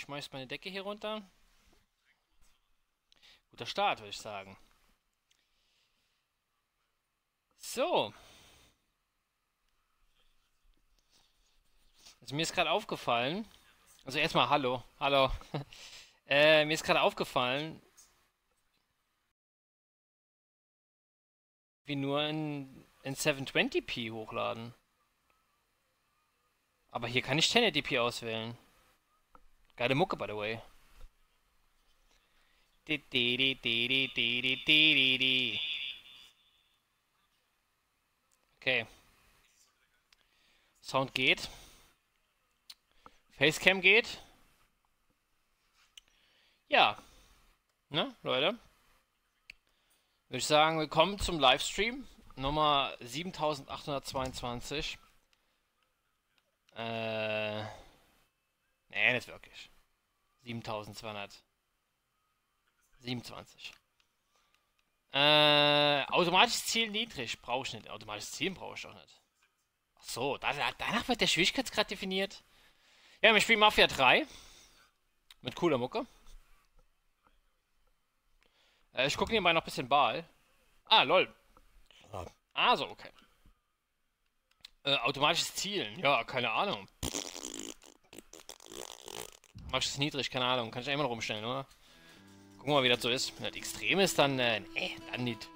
ich schmeiß meine Decke hier runter. Guter Start, würde ich sagen. So. Also mir ist gerade aufgefallen. Also erstmal hallo. Hallo. äh, mir ist gerade aufgefallen, wie nur in, in 720p hochladen. Aber hier kann ich 1080p auswählen. Geile Mucke, by the way. Okay. Sound geht. Facecam geht. Ja. Ne, Leute? Würde ich sagen, willkommen zum Livestream. Nummer 7822. Äh. Nee, nicht wirklich. 7227. Äh, automatisches Ziel niedrig. Brauche ich nicht. Automatisches Ziel brauche ich doch nicht. Ach so, danach wird der Schwierigkeitsgrad definiert. Ja, wir spielen Mafia 3. Mit cooler Mucke. Äh, ich gucke nebenbei noch ein bisschen Ball. Ah, lol. Ah, so, okay. Äh, automatisches Zielen. Ja, keine Ahnung. Mach es niedrig, keine Ahnung. Kann ich immer noch umstellen, oder? Gucken wir mal, wie das so ist. Wenn das extrem ist, dann, äh, nee, dann nicht.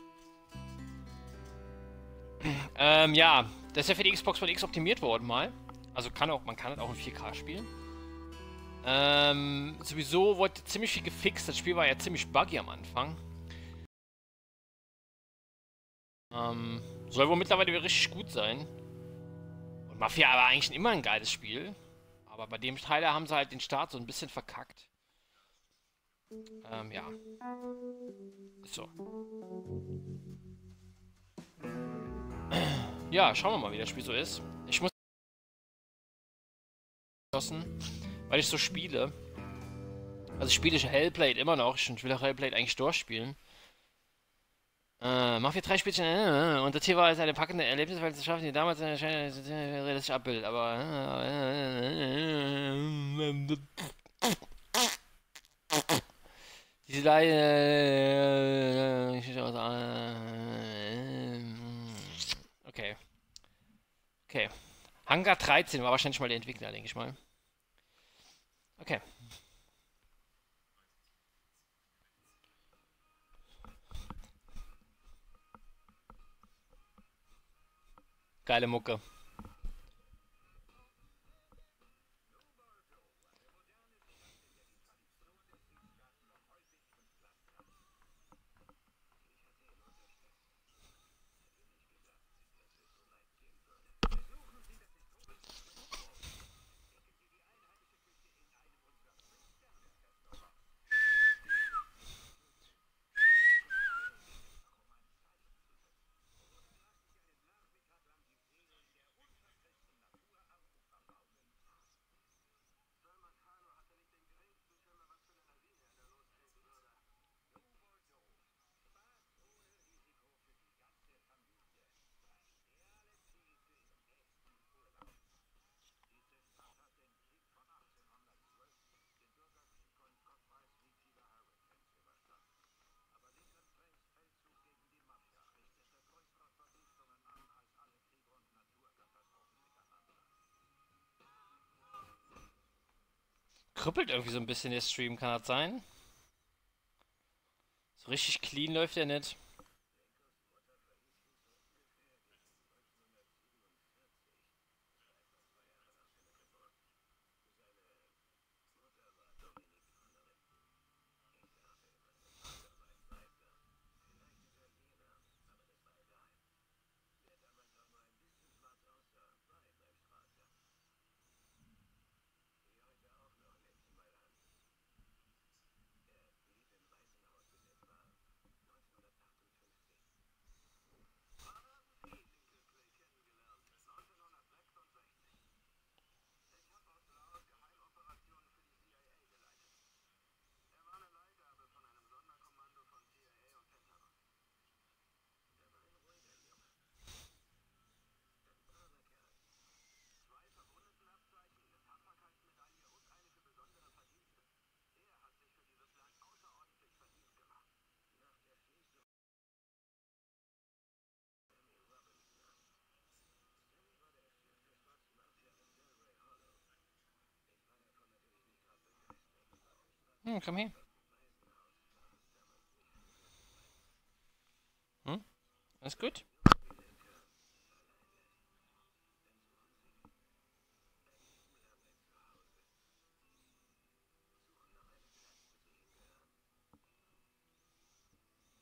ähm, ja. Das ist ja für die Xbox One X optimiert worden mal. Also kann auch, man kann das auch in 4K spielen. Ähm, sowieso wurde ziemlich viel gefixt. Das Spiel war ja ziemlich buggy am Anfang. Ähm, soll wohl mittlerweile wieder richtig gut sein. Und Mafia war eigentlich immer ein geiles Spiel. Aber bei dem Trailer haben sie halt den Start so ein bisschen verkackt. Ähm, ja. So. Ja, schauen wir mal, wie das Spiel so ist. Ich muss weil ich so spiele. Also ich spiele Hellblade immer noch. Ich will auch Hellblade eigentlich durchspielen. Äh, Mafia 3 Spielchen, äh, und das hier war jetzt eine packende Erlebnis, weil es schaffen, die damals eine realistisch abbildet, aber äh, diese Leihe okay. Okay. Hangar 13 war wahrscheinlich mal der Entwickler, denke ich mal. Okay. Geile Mucke. Krüppelt irgendwie so ein bisschen der Stream, kann das sein? So richtig clean läuft er nicht. Hm, komm her. Hm? Alles gut?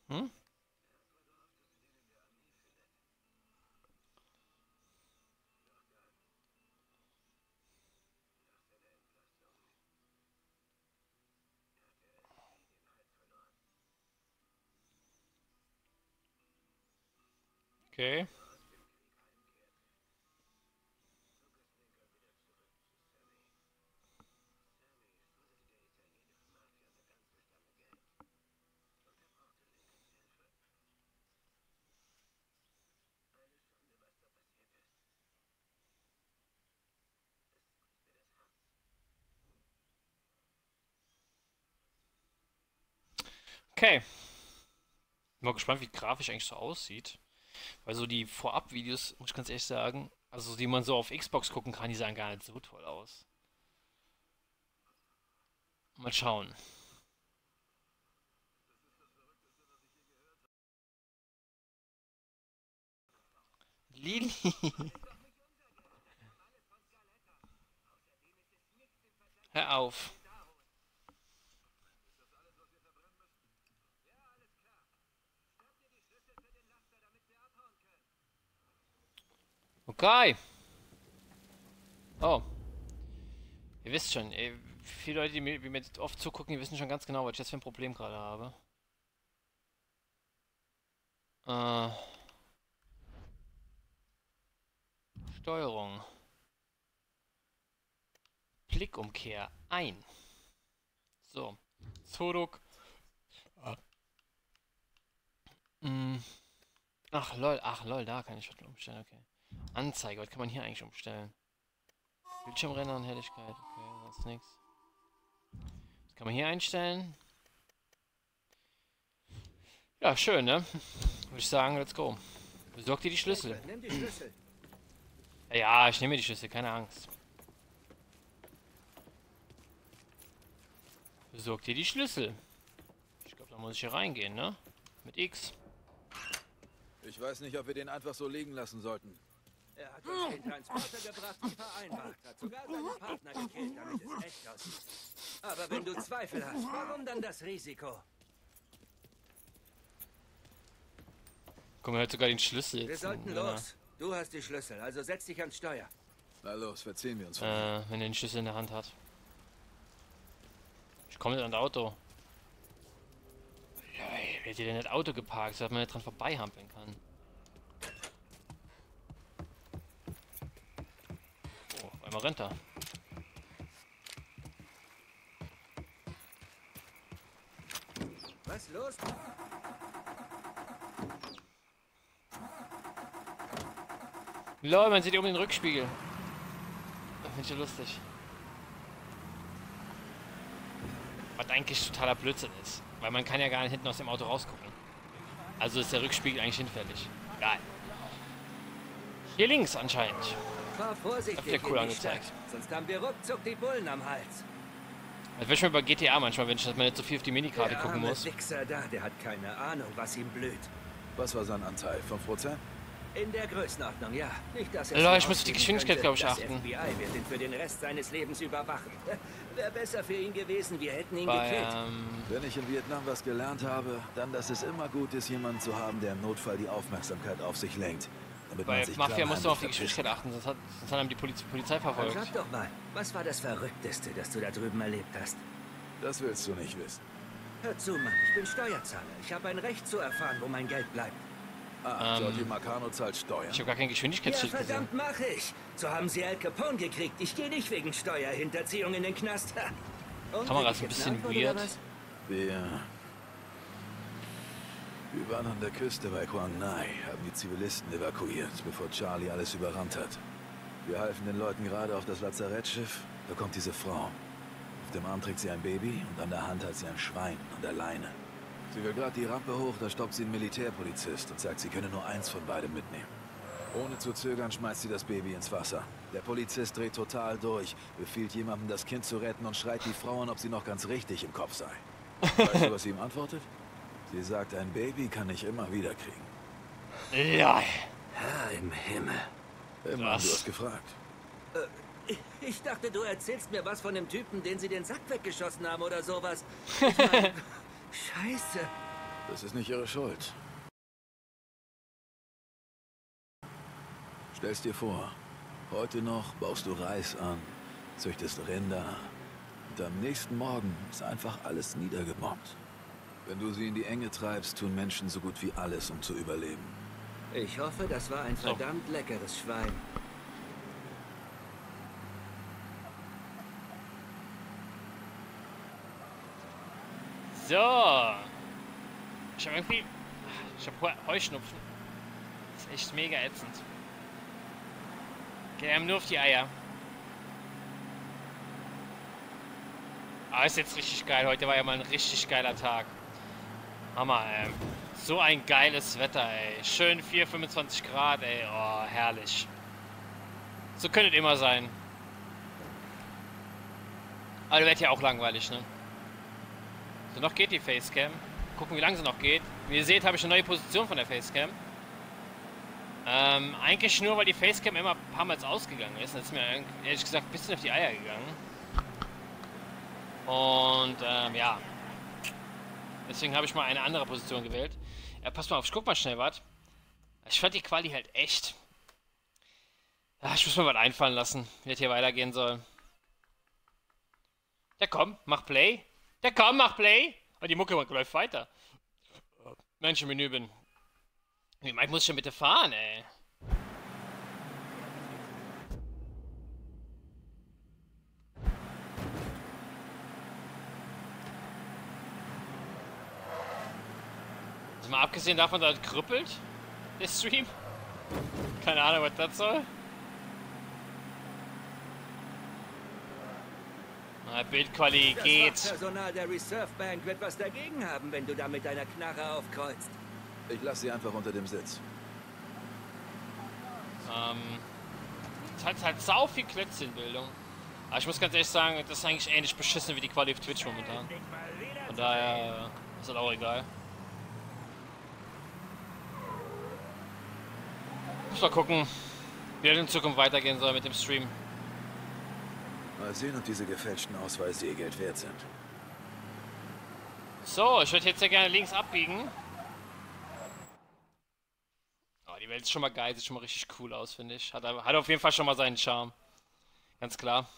Hm? Okay. Okay. Mal gespannt, wie grafisch eigentlich so aussieht. Weil so die Vorab-Videos, muss ich ganz ehrlich sagen, also die man so auf Xbox gucken kann, die sahen gar nicht so toll aus. Mal schauen. Lili. Hör auf. Okay. Oh. Ihr wisst schon, ey, viele Leute, die mir, die mir oft zugucken, die wissen schon ganz genau, was ich jetzt für ein Problem gerade habe. Äh. Steuerung. Blickumkehr ein. So. Zurück. Ah. Mm. Ach lol, ach lol, da kann ich was umstellen, okay. Anzeige, was kann man hier eigentlich umstellen? Bildschirmrenner und Helligkeit, okay, sonst nichts. Was kann man hier einstellen? Ja, schön, ne? Würde ich sagen, let's go. Besorg dir die Schlüssel. Nimm die Schlüssel. Ja, ich nehme die Schlüssel, keine Angst. Besorg dir die Schlüssel. Ich glaube, da muss ich hier reingehen, ne? Mit X. Ich weiß nicht, ob wir den einfach so liegen lassen sollten. Er hat uns den Transporter gebracht wie vereinbart. Hat sogar seinen Partner gekillt, damit es echt aussieht. Aber wenn du Zweifel hast, warum dann das Risiko? Guck mal, er hat sogar den Schlüssel Wir jetzt. sollten wenn er- los. Du hast die Schlüssel, also setz dich ans Steuer. Na los, verziehen wir uns von Äh, wenn er den Schlüssel in der Hand hat. Ich komme nicht an das Auto. Ja, ey, wer hat hier denn das Auto geparkt, so dass man nicht dran vorbeihampeln kann? Oh, auf einmal rennt er. Was los? Lol, man sieht hier oben den Rückspiegel. Das finde ich ja lustig. Was eigentlich totaler Blödsinn ist. Weil man kann ja gar nicht hinten aus dem Auto rausgucken. Also ist der Rückspiegel eigentlich hinfällig. Geil. Hier links anscheinend. Fahr vorsichtig Habt ihr cool in die Stadt, angezeigt. sonst haben wir ruckzuck die Bullen am Hals. Das wäre schon bei GTA manchmal, wenn ich dass man nicht so viel auf die Minikarte Der gucken arme muss. Wichser da, der hat keine Ahnung, was ihm blüht. Was war sein Anteil? 5%? In der Größenordnung, ja. Nicht, dass Leute, so ich muss auf die Geschwindigkeit, könnte. glaub ich, Das achten. FBI wird ihn für den Rest seines Lebens überwachen. Wäre besser für ihn gewesen, wir hätten ihn Bei, gekillt. ähm, Wenn ich in Vietnam was gelernt habe, dann, dass es immer gut ist, jemanden zu haben, der im Notfall die Aufmerksamkeit auf sich lenkt. Damit bei man sich Mafia musst du auf die Geschwindigkeit achten, sonst hat, sonst hat einem die Poliz Polizei verfolgt. Sag doch mal, was war das Verrückteste, das du da drüben erlebt hast? Das willst du nicht wissen. Hör zu, Mann, ich bin Steuerzahler. Ich habe ein Recht zu erfahren, wo mein Geld bleibt. Ah, Ähm, Giorgio Marcano zahlt Steuern. Ich habe gar kein Ja, Geschwindigkeitsschild gesehen. verdammt, mach ich. So haben sie Al Capone gekriegt. Ich gehe nicht wegen Steuerhinterziehung in den Knast. Kamera ist ein bisschen oder weird. was? Wir... Waren an der Küste bei Quang Nai, haben die Zivilisten evakuiert, bevor Charlie alles überrannt hat. Wir halfen den Leuten gerade auf das Lazarettschiff. Da kommt diese Frau. Auf dem Arm trägt sie ein Baby und an der Hand hat sie ein Schwein und alleine. Sie will gerade die Rampe hoch, da stoppt sie ein Militärpolizist und sagt, sie könne nur eins von beidem mitnehmen. Ohne zu zögern schmeißt sie das Baby ins Wasser. Der Polizist dreht total durch, befiehlt jemandem, das Kind zu retten und schreit die Frau an, ob sie noch ganz richtig im Kopf sei. Weißt du, was sie ihm antwortet? Sie sagt, ein Baby kann ich immer wieder kriegen. Ja. Herr im Himmel. Immer, Krass. du hast gefragt. Ich, ich dachte, du erzählst mir was von dem Typen, den sie den Sack weggeschossen haben oder sowas. Ich mein, Scheiße. Das ist nicht ihre Schuld. Stell's dir vor, heute noch baust du Reis an, züchtest Rinder und am nächsten Morgen ist einfach alles niedergebombt. Wenn du sie in die Enge treibst, tun Menschen so gut wie alles, um zu überleben. Ich hoffe, das war ein So. verdammt leckeres Schwein. So. Ich habe irgendwie. Ich habe Heu- Heuschnupfen. Das ist echt mega ätzend. Okay, wir haben nur auf die Eier. Ah, ist jetzt richtig geil. Heute war ja mal ein richtig geiler Tag. Hammer, ey. So ein geiles Wetter, ey. Schön 4, 25 Grad, ey. Oh, herrlich. So könnte es immer sein. Aber wird ja auch langweilig, ne? So, noch geht die Facecam. Gucken, wie lange sie noch geht. Wie ihr seht, habe ich eine neue Position von der Facecam. Ähm, eigentlich nur, weil die Facecam immer ein paar Mal ausgegangen ist. Das ist mir ehrlich gesagt ein bisschen auf die Eier gegangen. Und, ähm, ja. Deswegen habe ich mal eine andere Position gewählt. Ja, pass mal auf, ich guck mal schnell was. Ich fand die Quali halt echt. Ja, ich muss mir was einfallen lassen, wie das hier weitergehen soll. Ja, komm, mach Play. Ja, komm, mach Play. Und die Mucke läuft weiter. Mensch, im Menü bin. Wie weit muss ich denn bitte fahren, ey? Mal abgesehen davon, dass es krüppelt, der Stream. Keine Ahnung, was das soll. Na, Bildquali Das geht. Personal der Reserve Bank wird was dagegen haben, wenn du da mit deiner Knarre aufkreuzt. Ich lasse sie einfach unter dem Sitz. Ähm, es hat halt sau viel Klötzchenbildung. Aber ich muss ganz ehrlich sagen, das ist eigentlich ähnlich beschissen wie die Quali auf Twitch momentan. Von daher ist das auch egal. Muss mal gucken, wie das in Zukunft weitergehen soll mit dem Stream. Mal sehen, ob diese gefälschten Ausweise ihr Geld wert sind. So, ich würde jetzt ja gerne links abbiegen. Oh, die Welt ist schon mal geil, sieht schon mal richtig cool aus, finde ich. Hat, hat auf jeden Fall schon mal seinen Charme. Ganz klar.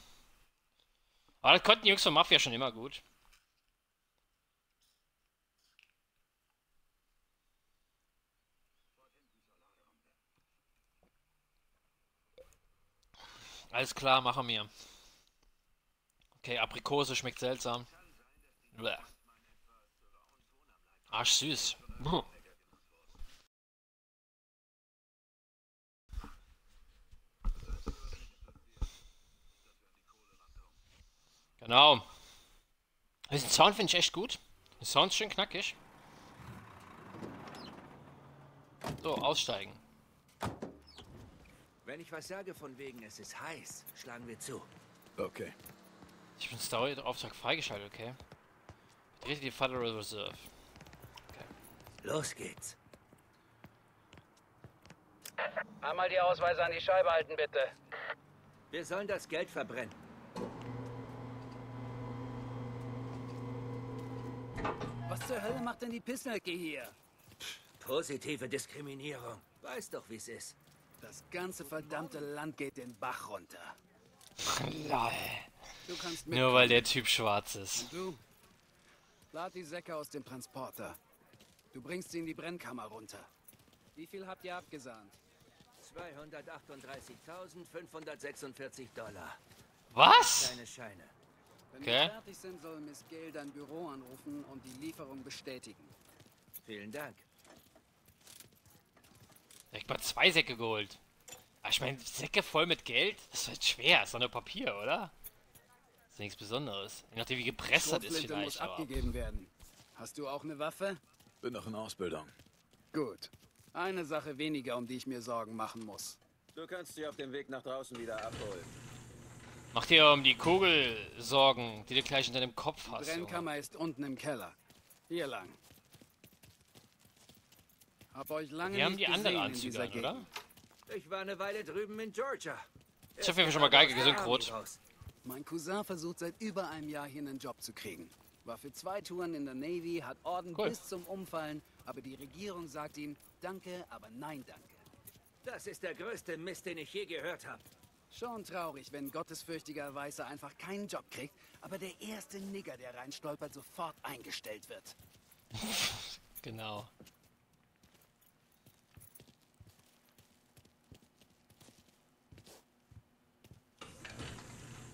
Aber das konnten die Jungs von Mafia schon immer gut. Alles klar, machen wir. Okay, Aprikose schmeckt seltsam. Bäh. Arsch süß. Hm. Genau. Diesen Sound finde ich echt gut. Der Sound ist schön knackig. So, aussteigen. Wenn ich was sage von wegen, es ist heiß, schlagen wir zu. Okay. Ich bin Story-Auftrag freigeschaltet, okay? Betrete die Federal Reserve. Los geht's. Einmal die Ausweise an die Scheibe halten, bitte. Wir sollen das Geld verbrennen. Was zur Hölle macht denn die Pissnelke hier? Positive Diskriminierung. Weiß doch, wie's ist. Das ganze verdammte Land geht den Bach runter. Lol. Du kannst Nur weil der Typ schwarz ist. Du, lad die Säcke aus dem Transporter. Du bringst sie in die Brennkammer runter. Wie viel habt ihr abgesahnt? 238.546 Dollar. Was? Kleine Scheine. Wenn Okay. wir fertig sind, soll Miss Gale dein Büro anrufen und die Lieferung bestätigen. Vielen Dank. Direkt mal zwei Säcke geholt. Aber ich meine, Säcke voll mit Geld, das wird schwer. Ist doch nur Papier, oder? Ist nichts Besonderes. Je nachdem, wie gepresst das ist muss vielleicht. Aber abgegeben werden. Hast du auch eine Waffe? Bin noch in Ausbildung. Gut. Eine Sache weniger, um die ich mir Sorgen machen muss. Du kannst dich auf dem Weg nach draußen wieder abholen. Mach dir um die Kugel Sorgen, die du gleich in deinem Kopf Die hast. Junge. Brennkammer ist unten im Keller. Hier lang. Hab euch lange Wir haben die andere gesehen in Anzüge an, oder? Ich war eine Weile drüben in Georgia. Jeden Fall schon mal geil gesynchron. Mein Cousin versucht seit über einem Jahr hier einen Job zu kriegen. War für zwei Touren in der Navy, hat Orden Cool. bis zum Umfallen, aber die Regierung sagt ihm, danke, aber nein danke. Das ist der größte Mist, den ich je gehört habe. Schon traurig, wenn gottesfürchtiger Weißer einfach keinen Job kriegt, aber der erste Nigger, der reinstolpert, sofort eingestellt wird. Genau.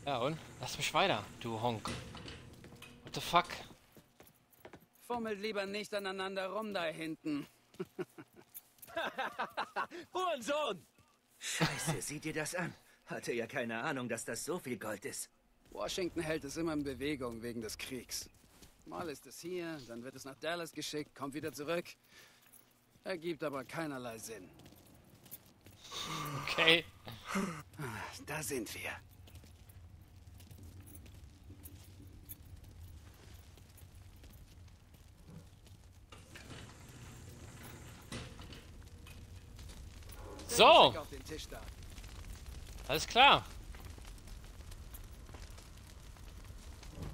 Ja und? Lass mich weiter, du Honk. What the fuck? Fummelt lieber nicht aneinander rum da hinten. Hurensohn! Scheiße, sieh dir das an. Hatte ja keine Ahnung, dass das so viel Gold ist. Washington hält es immer in Bewegung wegen des Kriegs. Mal ist es hier, dann wird es nach Dallas geschickt, kommt wieder zurück. Ergibt aber keinerlei Sinn. Okay. Da sind wir. So, Auf den Tisch da. alles klar.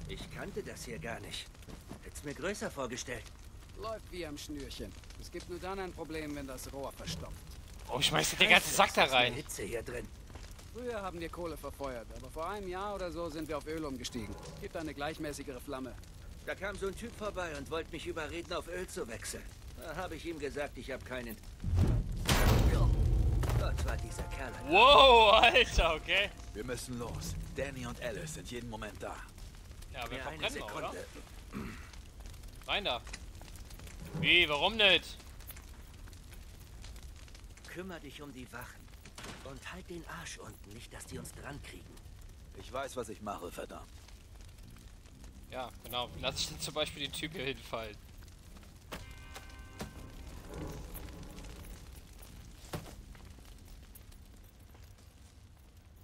Ich kannte das hier gar nicht. Hätt's mir größer vorgestellt. Läuft wie am Schnürchen. Es gibt nur dann ein Problem, wenn das Rohr verstopft. Oh, ich schmeiß dir den ganzen Sack da rein. Hitze hier drin. Früher haben wir Kohle verfeuert, aber vor einem Jahr oder so sind wir auf Öl umgestiegen. Gibt eine gleichmäßigere Flamme. Da kam so ein Typ vorbei und wollte mich überreden, auf Öl zu wechseln. Da habe ich ihm gesagt, ich habe keinen. Dort war dieser Kerl. Wow, Alter, okay. Wir müssen los. Danny und Alice sind jeden Moment da. Ja, wir verbrennen oder? Rein da. Wie, warum nicht? Kümmer dich um die Wachen. Und halt den Arsch unten, nicht, dass die uns dran kriegen. Ich weiß, was ich mache, verdammt. Ja, genau. Wie lasse ich denn zum Beispiel den Typ hier hinfallen?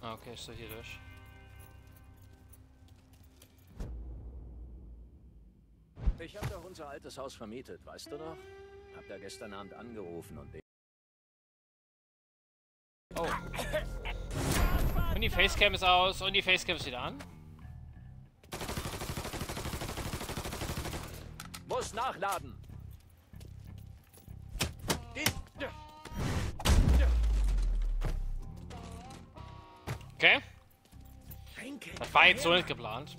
Ah, okay, ist so hier durch. Ich habe doch unser altes Haus vermietet, weißt du noch? Hab da gestern Abend angerufen und Oh. Und die Facecam ist aus und die Facecam ist wieder an. muss nachladen. Okay. Das war jetzt so nicht geplant.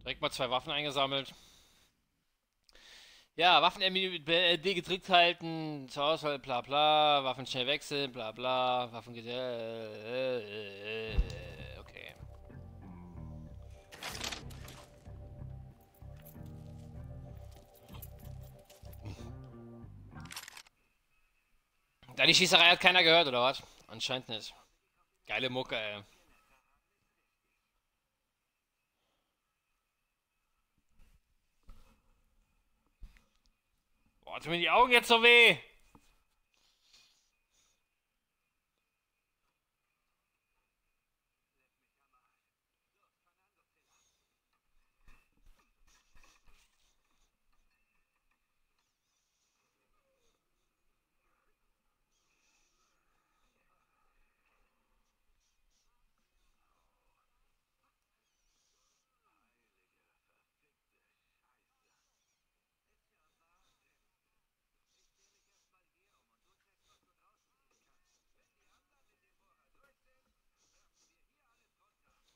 Direkt mal zwei Waffen eingesammelt. Ja, Waffen D gedrückt halten, zur Auswahl, bla bla, Waffen schnell wechseln, bla bla, Waffen äh, äh, äh, Die Schießerei hat keiner gehört, oder was? Anscheinend nicht. Geile Mucke, ey. Boah, tun mir die Augen jetzt so weh.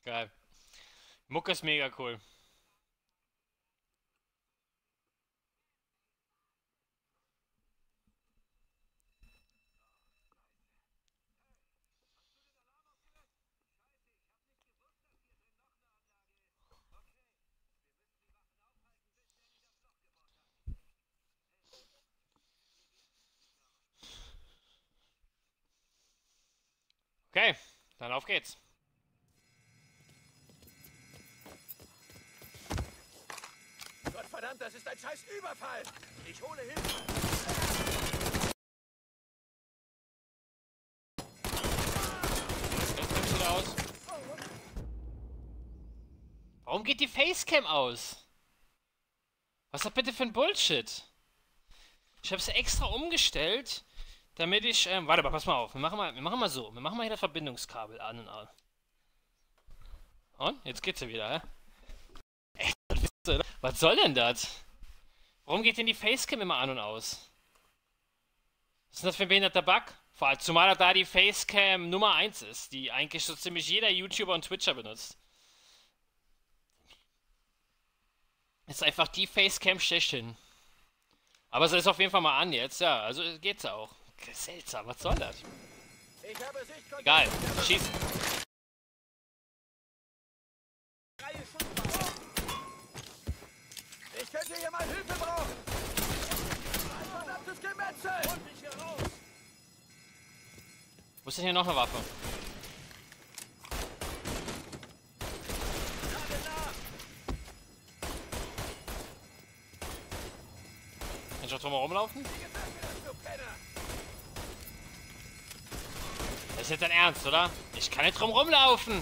Geil. Mucke ist mega cool. Okay, dann auf geht's. Verdammt, das ist ein scheiß Überfall! Ich hole Hilfe! Warum geht die Facecam aus? Was ist das bitte für ein Bullshit? Ich habe es extra umgestellt, damit ich. Ähm, warte mal, pass mal auf. Wir machen mal, wir machen mal so. Wir machen mal hier das Verbindungskabel an und an. Und? Jetzt geht's ja wieder, hä? Echt, das wisst ihr, oder? Was soll denn das? Warum geht denn die Facecam immer an und aus? Was ist denn das für ein behinderter Bug? Vor allem, zumal da die Facecam Nummer 1 ist, die eigentlich so ziemlich jeder YouTuber und Twitcher benutzt. Ist einfach die Facecam schlechthin. Aber sie ist auf jeden Fall mal an jetzt, ja. Also geht's ja auch. Seltsam, was soll das? Ich habe Sichtkontakt. Egal, schieß. Könnte hier mal Hilfe brauchen. Ein verdammtes Gemetzel. Hol mich hier raus. Wo ist denn hier noch eine Waffe? Kann ich auch drum mir das? Das ist jetzt dein Ernst, oder? Ich kann nicht drum rumlaufen.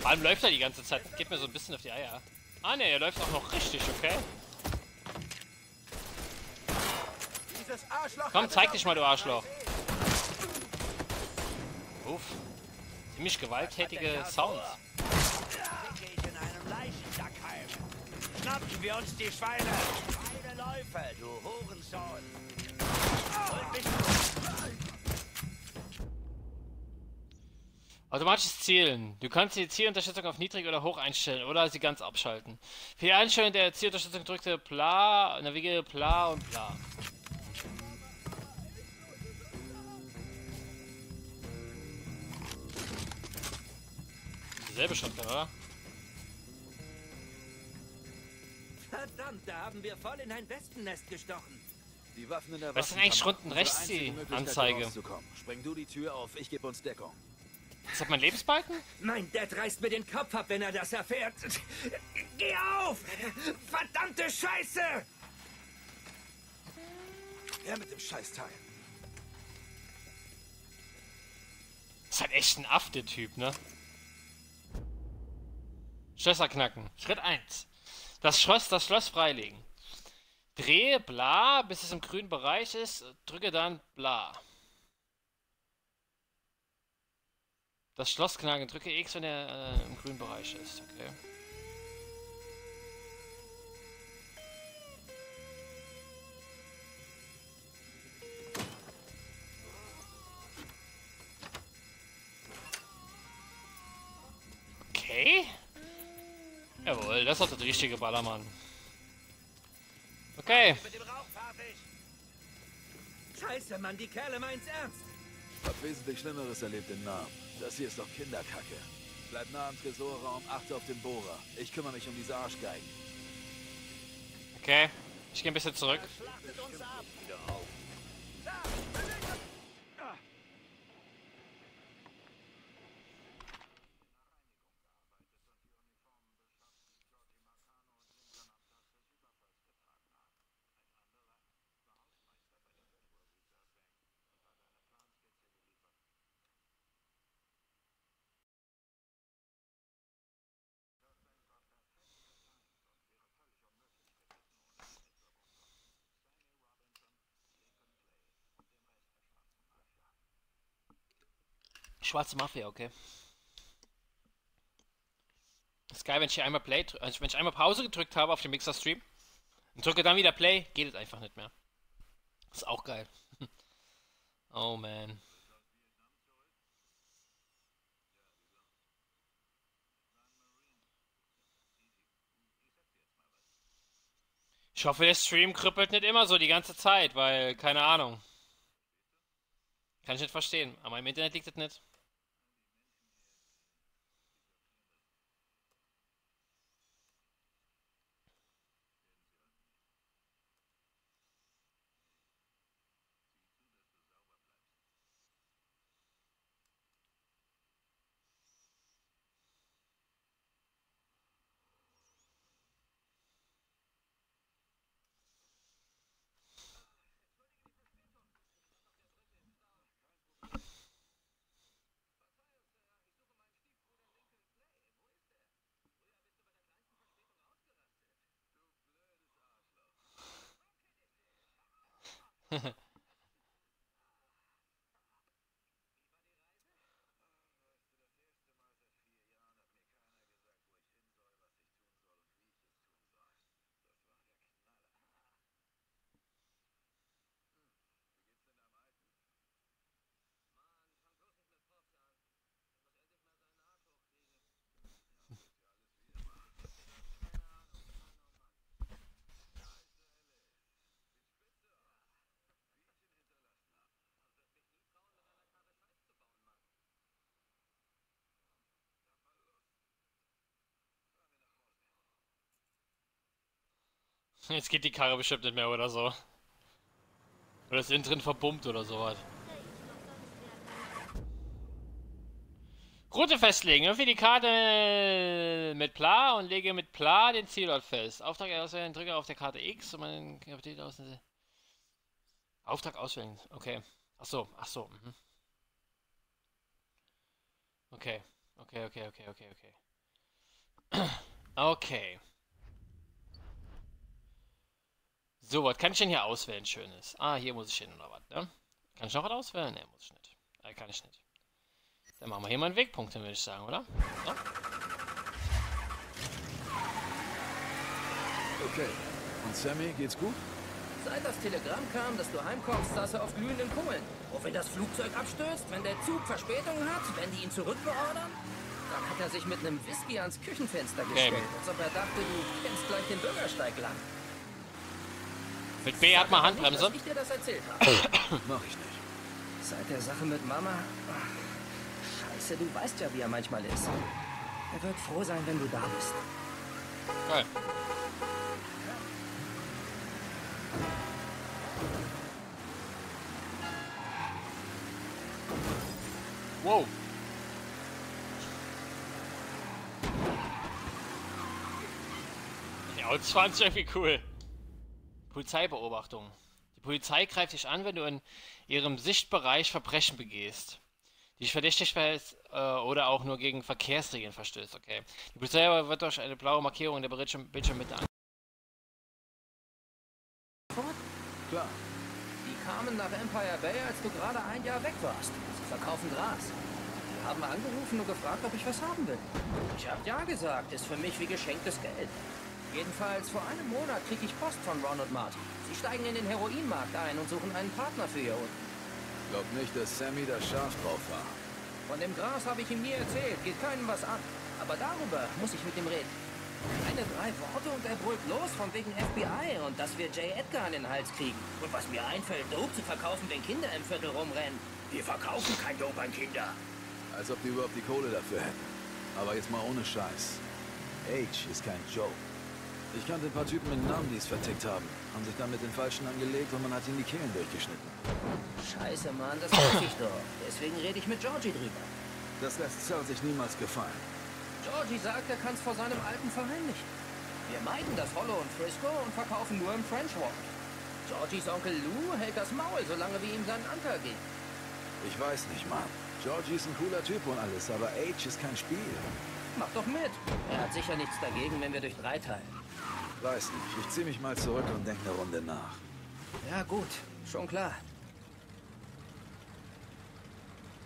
Vor allem läuft er die ganze Zeit. Geht mir so ein bisschen auf die Eier. Ah ne, er läuft auch noch richtig, okay? Dieses Arschloch Komm, zeig dich mal, du Arschloch. Uff. Ziemlich gewalttätige Sounds. Schnappen wir uns die Schweine. Beide Läufe, du Hurensohn. Holt mich Automatisches Zielen. Du kannst die Zielunterstützung auf niedrig oder hoch einstellen oder sie ganz abschalten. Für die Einstellung der Zielunterstützung drückte Pla, navigiere Pla und Pla. Dieselbe Shotgun, oder? Verdammt, da haben wir voll in ein Wespennest gestochen. Die Waffen in der Was ist denn eigentlich unten rechts die Anzeige? Spreng du die Tür auf, ich gebe uns Deckung. Ist das mein Lebensbalken? Mein Dad reißt mir den Kopf ab, wenn er das erfährt. Geh auf! Verdammte Scheiße! Er mit dem Scheißteil. Ist halt echt ein Aff, der Typ, ne? Schlösser knacken. Schritt 1. Das Schloss, das Schloss freilegen. Drehe bla, bis es im grünen Bereich ist. Drücke dann bla. Das Schloss knacken. Drücke X, wenn er äh, im grünen Bereich ist. Okay. Okay. Jawohl, das ist doch der richtige Ballermann. Okay. mit dem Rauch fertig. Scheiße, Mann, die Kerle meinen's ernst. Hab wesentlich Schlimmeres erlebt in Namen. Das hier ist doch Kinderkacke. Bleib nah am Tresorraum, achte auf den Bohrer. Ich kümmere mich um diese Arschgeigen. Okay. Ich gehe ein bisschen zurück. Schwarze Mafia, okay. ist geil, wenn ich hier einmal Play, also wenn ich einmal Pause gedrückt habe auf dem Mixer-Stream und drücke dann wieder Play, geht es einfach nicht mehr. ist auch geil. oh man. Ich hoffe, der Stream krüppelt nicht immer so die ganze Zeit, weil, keine Ahnung. Kann ich nicht verstehen. Aber im Internet liegt das nicht. Heh Jetzt geht die Karre bestimmt nicht mehr oder so. Oder ist innen drin verbummt oder sowas. Route festlegen. Öffne die Karte mit Pla und lege mit Pla den Zielort fest. Auftrag auswählen, drücke auf der Karte X und man aus Auftrag auswählen. Okay. Ach so, ach so. Mhm. Okay. Okay, okay, okay, okay, okay. Okay. So, was kann ich denn hier auswählen, Schönes? Ah, hier muss ich hin oder was, ne? Kann ich noch was auswählen? Ne, muss ich nicht. Äh, kann ich nicht. Dann machen wir hier mal einen Wegpunkt hin, würde ich sagen, oder? So. Okay. Und Sammy, geht's gut? Seit das Telegramm kam, dass du heimkommst, saß er auf glühenden Kohlen. Und wenn das Flugzeug abstürzt, wenn der Zug Verspätung hat, wenn die ihn zurückbeordern, dann hat er sich mit einem Whisky ans Küchenfenster gestellt, Okay. als ob er dachte, du kennst gleich den Bürgersteig lang. Mit B hat man nicht, Handbremse. dass ich dir das erzählt habe. Mach ich nicht. Seit der Sache mit Mama... Ach, scheiße, du weißt ja, wie er manchmal ist. Er wird froh sein, wenn du da bist. Geil. Wow. Autos fahren ist irgendwie cool. Polizeibeobachtung. Die Polizei greift dich an, wenn du in ihrem Sichtbereich Verbrechen begehst. Dich verdächtig verhältst äh, oder auch nur gegen Verkehrsregeln verstößt. Okay. Die Polizei wird durch eine blaue Markierung in der Bildschirm Bildschirmmitte an. Klar. Die kamen nach Empire Bay, als du gerade ein Jahr weg warst. Sie verkaufen Gras. Die haben angerufen und gefragt, ob ich was haben will. Ich hab ja gesagt, ist für mich wie geschenktes Geld. Jedenfalls vor einem Monat krieg ich Post von Ron und Marty. Sie steigen in den Heroinmarkt ein und suchen einen Partner für ihr unten. Glaub nicht, dass Sammy da scharf drauf war. Von dem Gras habe ich ihm nie erzählt, geht keinem was an. Aber darüber muss ich mit ihm reden. Keine drei Worte und er brüllt los von wegen FBI und dass wir J. Edgar an den Hals kriegen. Und was mir einfällt, Dope zu verkaufen, wenn Kinder im Viertel rumrennen. Wir verkaufen kein Dope an Kinder. Als ob die überhaupt die Kohle dafür hätten. Aber jetzt mal ohne Scheiß. H ist kein Joke. Ich kannte ein paar Typen mit Namen, die es vertickt haben. Haben sich dann mit den Falschen angelegt und man hat ihnen die Kehlen durchgeschnitten. Scheiße, Mann, das weiß ich doch. Deswegen rede ich mit Georgie drüber. Das lässt Cell sich niemals gefallen. Georgie sagt, er kann es vor seinem alten Verein nicht. Wir meiden das Hollow und Frisco und verkaufen nur im French Walk. Georgies Onkel Lou hält das Maul, solange wir ihm seinen Anker geben. Ich weiß nicht, Mann. Georgie ist ein cooler Typ und alles, aber H ist kein Spiel. Mach doch mit. Er hat sicher nichts dagegen, wenn wir durch drei teilen. Weiß nicht. Ich zieh mich mal zurück und denk eine Runde nach. Ja, gut. Schon klar.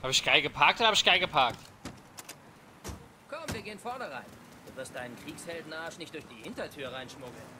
Habe ich geil geparkt oder habe ich geil geparkt? Komm, wir gehen vorne rein. Du wirst deinen Kriegsheldenarsch nicht durch die Hintertür reinschmuggeln.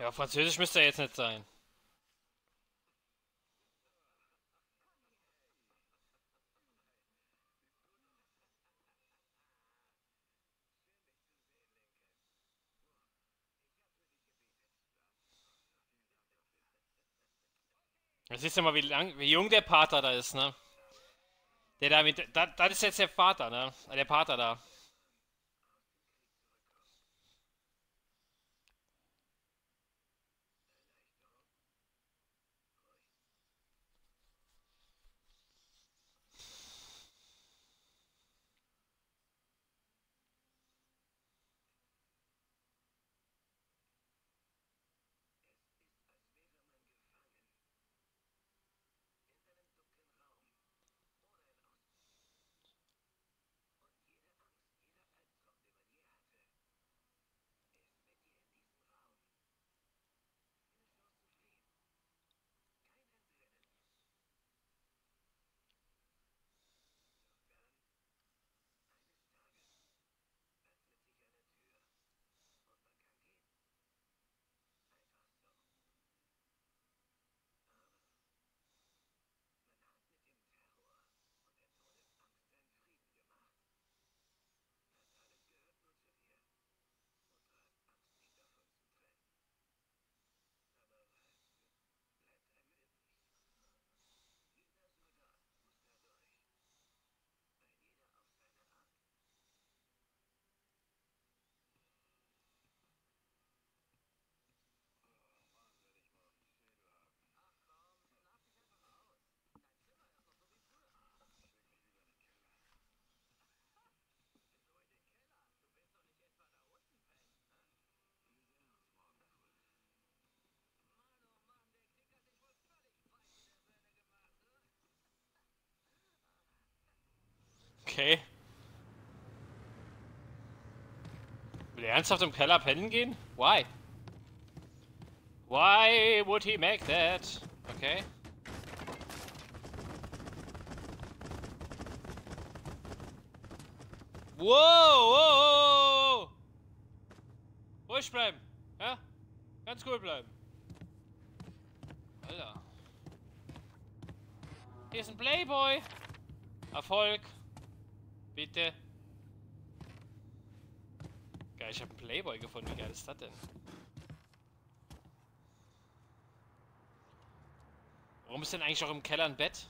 Ja, Französisch müsste er jetzt nicht sein. Jetzt siehst du mal, wie, lang, wie jung der Pater da ist, ne? Der da mit. Da, das ist jetzt der Vater, ne? Der Pater da. Okay. Will er ernsthaft im Keller pennen gehen? Why? Why would he make that? Okay. Wow, wow, wow. Ruhig bleiben. Ja? Ganz cool bleiben. Alter. Hier ist ein Playboy. Erfolg. Bitte. Geil, ich habe einen Playboy gefunden. Wie geil ist das denn? Warum ist denn eigentlich auch im Keller ein Bett?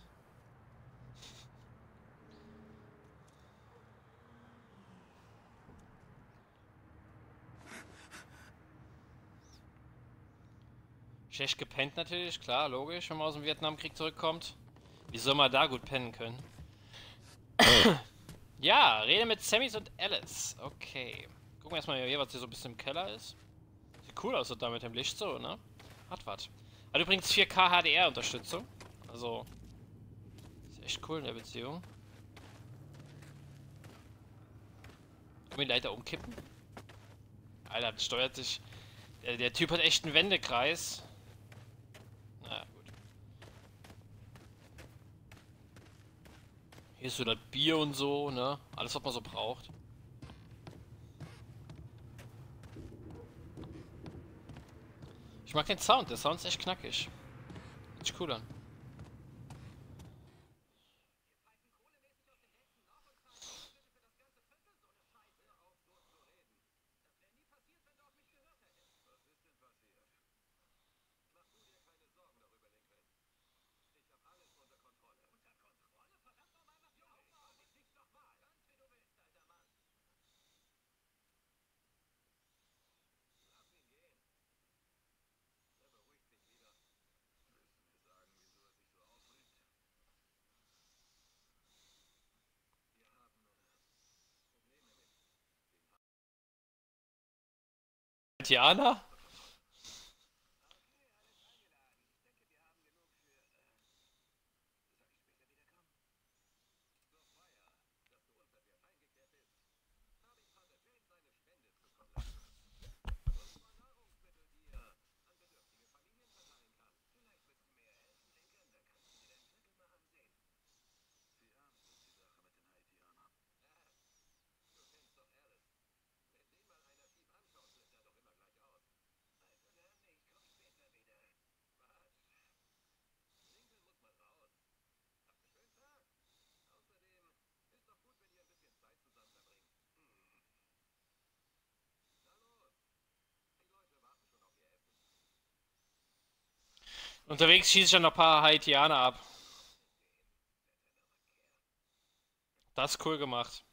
Schlecht gepennt natürlich, klar, logisch, wenn man aus dem Vietnamkrieg zurückkommt. Wie soll man da gut pennen können? ja, rede mit Sammys und Alice. Okay. Gucken wir erstmal hier, was hier so ein bisschen im Keller ist. Sieht cool aus da mit dem Licht so, ne? Hat was. Hat übrigens 4K HDR-Unterstützung. Also, ist echt cool in der Beziehung. Können wir die Leiter umkippen? Alter, das steuert sich... Der, der Typ hat echt einen Wendekreis. Na gut. Hier ist so das Bier und so, ne? Alles, was man so braucht. Ich mag den Sound, der Sound ist echt knackig. Hört cool an. Tiana? Unterwegs schieße ich dann noch ein paar Haitianer ab. Das ist cool gemacht.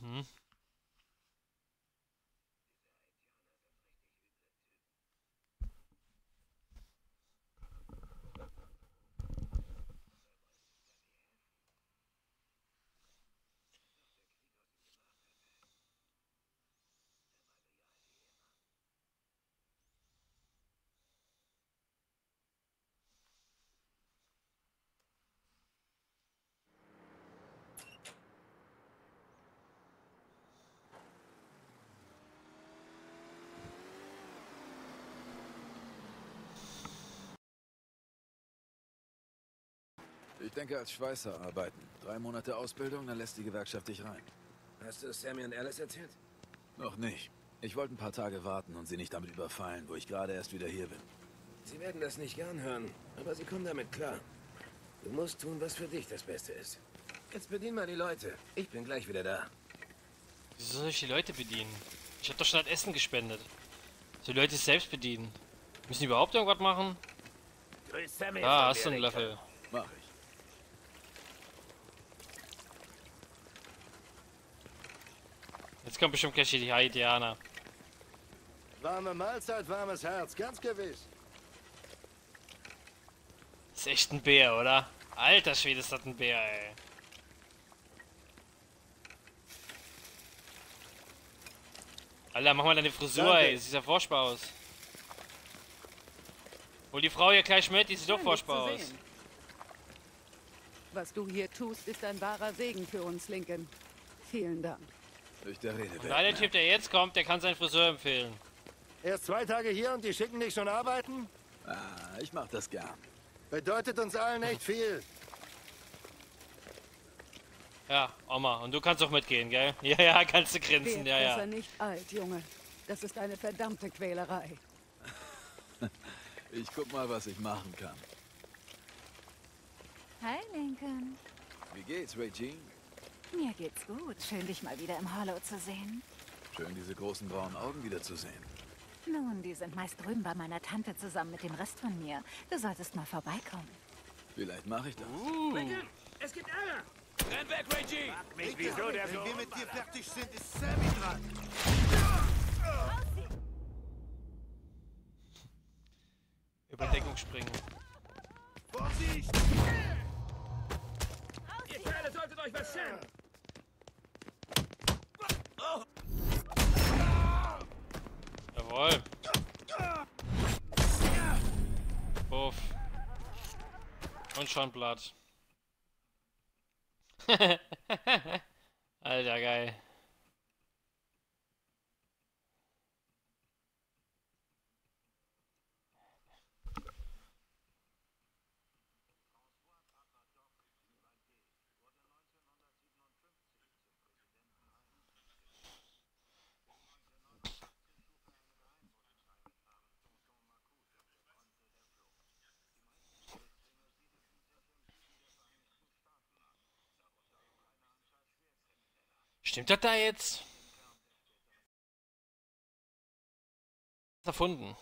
Mhm. Ich denke als Schweißer arbeiten. Drei Monate Ausbildung, dann lässt die Gewerkschaft dich rein. Hast du Sammy und Alice erzählt? Noch nicht. Ich wollte ein paar Tage warten und sie nicht damit überfallen, wo ich gerade erst wieder hier bin. Sie werden das nicht gern hören, aber sie kommen damit klar. Du musst tun, was für dich das Beste ist. Jetzt bedien mal die Leute. Ich bin gleich wieder da. Wieso soll ich die Leute bedienen? Ich hab doch schon das Essen gespendet. Soll die Leute selbst bedienen? Müssen die überhaupt irgendwas machen? Grüß Sammy Ah, hast du einen. Löffel. Mach ich. Jetzt kommt bestimmt gleich hier die Haitianer. Warme Mahlzeit, warmes Herz, ganz gewiss. Ist echt ein Bär, oder? Alter Schwede, ist das ein Bär, ey. Alter, mach mal deine Frisur, Danke. ey. Sieht ja furchtbar aus. Hol die Frau hier gleich mit, die sieht doch furchtbar aus. Was du hier tust, ist ein wahrer Segen für uns, Lincoln. Vielen Dank. Durch der Rede Na, der Typ, der jetzt kommt, der kann seinen Friseur empfehlen. Erst zwei Tage hier und die schicken dich schon arbeiten? Ah, ich mach das gern. Bedeutet uns allen echt viel. Ja, Oma, und du kannst auch mitgehen, gell? Ja, ja, kannst du grinsen, Werd ja, ja. nicht alt, Junge. Das ist eine verdammte Quälerei. Ich guck mal, was ich machen kann. Hi, Lincoln. Wie geht's, Regine? Mir geht's gut. Schön, dich mal wieder im Hollow zu sehen. Schön, diese großen braunen Augen wiederzusehen. Nun, die sind meist drüben bei meiner Tante zusammen mit dem Rest von mir. Du solltest mal vorbeikommen. Vielleicht mache ich das. Es gibt Ärger! Renn weg, Reggie! Mich, wieso der so... mit dir fertig sind, ist Sammy dran. Über Deckung springen. Vorsicht! Ihr Kerle solltet euch was schämen! Jawohl. Puff. Und schon Blatt. Alter, geil. Stimmt das da jetzt? erfunden.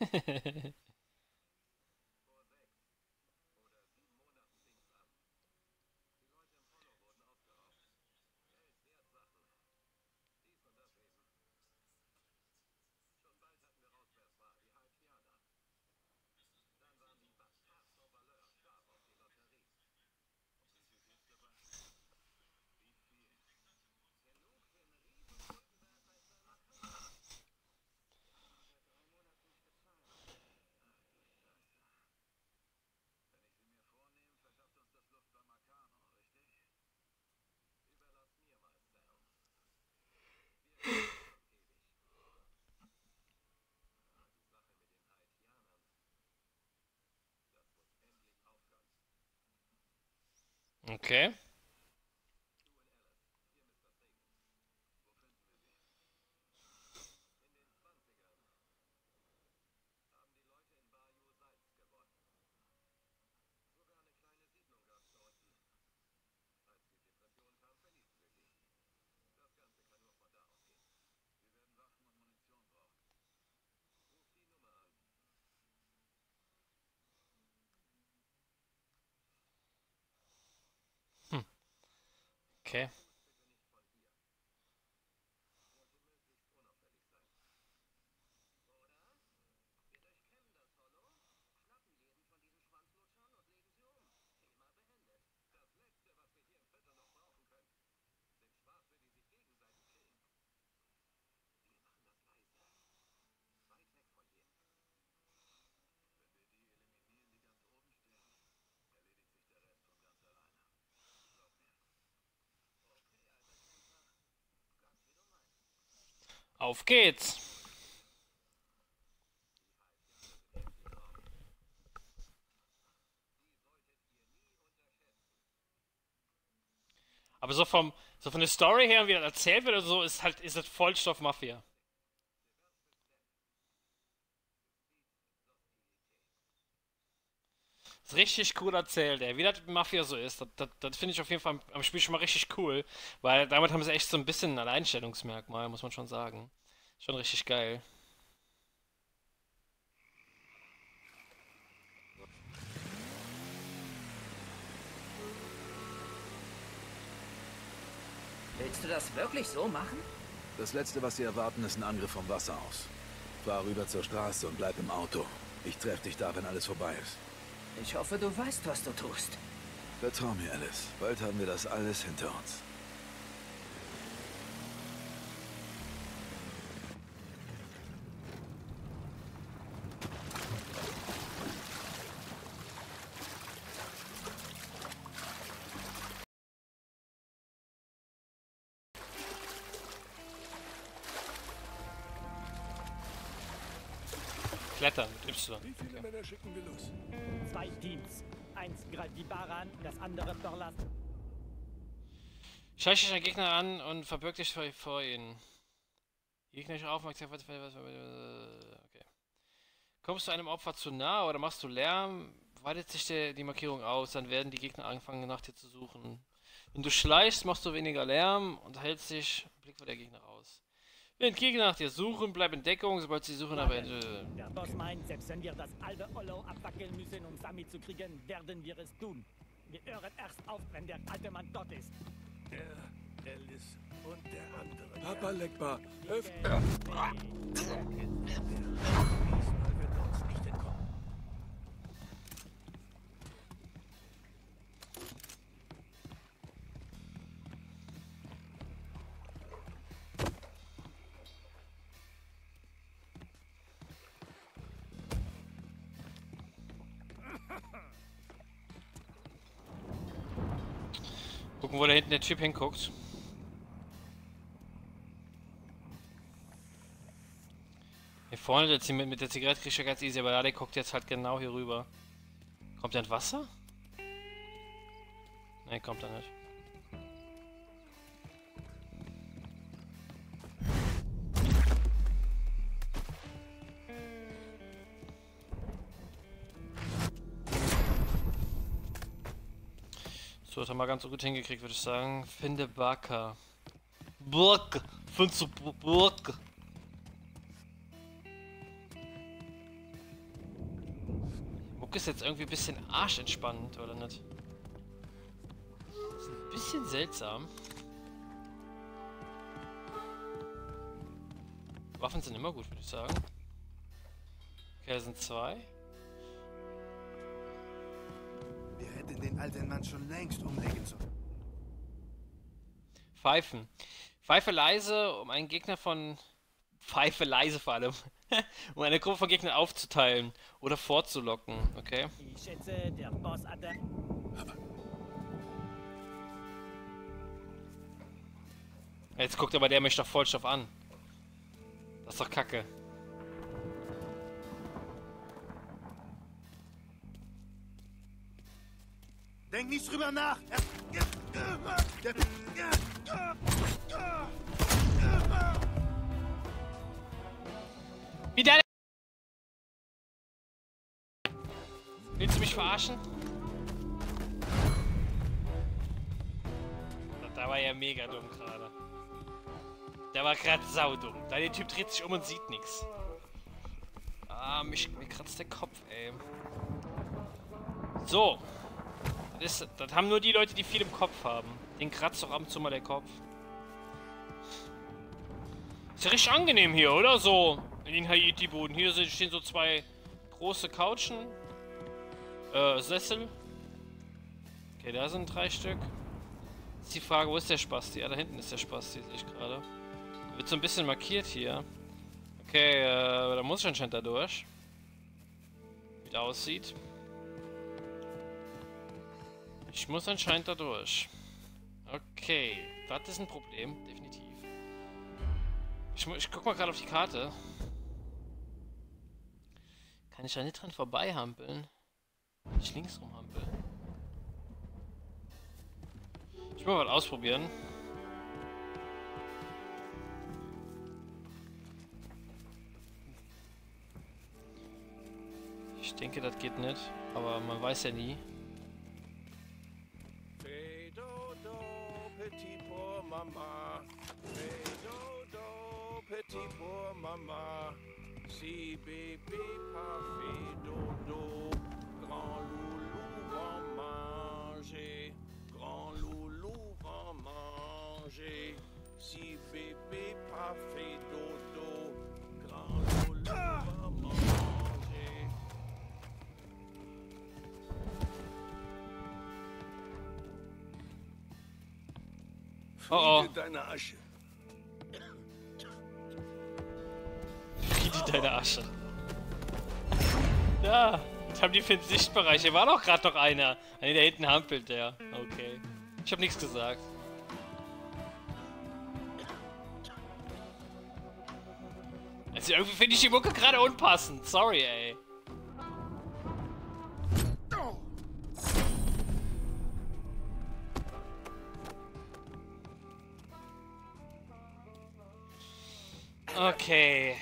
Okay. Okay. Auf geht's! Aber so vom, so von der Story her, wie das erzählt wird oder so, ist halt, ist das Vollstoff Ist richtig cool erzählt, ey. Wie das mit Mafia so ist, das, das, das finde ich auf jeden Fall am, am Spiel schon mal richtig cool, weil damit haben sie echt so ein bisschen ein Alleinstellungsmerkmal, muss man schon sagen. Schon richtig geil. Willst du das wirklich so machen? Das Letzte, was sie erwarten, ist ein Angriff vom Wasser aus. Fahr rüber zur Straße und bleib im Auto. Ich treffe dich da, wenn alles vorbei ist. Ich hoffe, du weißt, was du tust. Vertrau mir, Alice. Bald haben wir das alles hinter uns. Wie viele Männer schicken wir los? Zwei Teams. Eins greift die Bar an, das andere Torlas. Schleiche dich an Gegner an und verbirg dich vor, vor ihnen. Gegnerische Aufmerksamkeit. Okay. Kommst du einem Opfer zu nah oder machst du Lärm, weitet sich der, die Markierung aus, dann werden die Gegner anfangen nach dir zu suchen. Wenn du schleichst, machst du weniger Lärm und hältst dich Blick vor der Gegner aus. Wenn Gegner nach dir suchen, bleib in Deckung, sobald sie suchen, aber äh, Der Boss meint, selbst wenn wir das halbe Ollo abwackeln müssen, um Sami zu kriegen, werden wir es tun. Wir hören erst auf, wenn der alte Mann dort ist. Der, Alice und der andere. Papa Leckbar, öff... wo da hinten der Typ hinguckt. Hier vorne, der, Zi- mit der Zigarette kriegt er ganz easy, aber da der guckt jetzt halt genau hier rüber. Kommt der in Wasser? Ne, kommt er nicht. Das haben wir ganz so gut hingekriegt, würde ich sagen. Finde Barker. Burg! Findest du Bu- Burg? Muck ist jetzt irgendwie ein bisschen arschentspannt, oder nicht? ist ein bisschen seltsam. Waffen sind immer gut, würde ich sagen. Okay, da sind zwei. Hätten den alten Mann schon längst umlegen sollen. Pfeifen. Pfeife leise, um einen Gegner von. Pfeife leise vor allem. um eine Gruppe von Gegnern aufzuteilen oder vorzulocken, okay? Ich schätze, der Boss hatte... Jetzt guckt aber der mich doch Vollstoff an. Das ist doch kacke. Denk nicht drüber nach. Wie der... Willst du mich verarschen? Da war ja mega dumm gerade. Der war gerade saudumm. Da der Typ dreht sich um und sieht nichts. Ah, mich, mir kratzt der Kopf, ey. So. Das, ist, das haben nur die Leute, die viel im Kopf haben. Den kratzt doch ab und zu mal der Kopf. Ist ja richtig angenehm hier, oder? So, in den Haiti-Boden. Hier stehen so zwei große Couchen. Äh, Sessel. Okay, da sind drei Stück. Ist die Frage, wo ist der Spasti? Ja, da hinten ist der Spasti, sehe ich gerade. Wird so ein bisschen markiert hier. Okay, äh, da muss ich anscheinend da durch. Wie der aussieht. Ich muss anscheinend da durch. Okay, das ist ein Problem, definitiv. Ich, ich guck mal gerade auf die Karte. Kann ich da nicht dran vorbeihampeln? Wenn ich links rumhampel. Ich will mal ausprobieren. Ich denke, das geht nicht, aber man weiß ja nie. Maman. Fais dodo, petit pour maman. Si bébé pas fait dodo, grand loulou va manger. Grand loulou va manger. Si bébé pas fait Oh, oh. Friede deine Asche. Friede deine Asche. Ja, jetzt haben die für den Sichtbereich. Hier war doch gerade noch einer. Einer, der hinten hampelt, der. Okay. Ich habe nichts gesagt. Also irgendwie finde ich die Mucke gerade unpassend. Sorry, ey. Okay.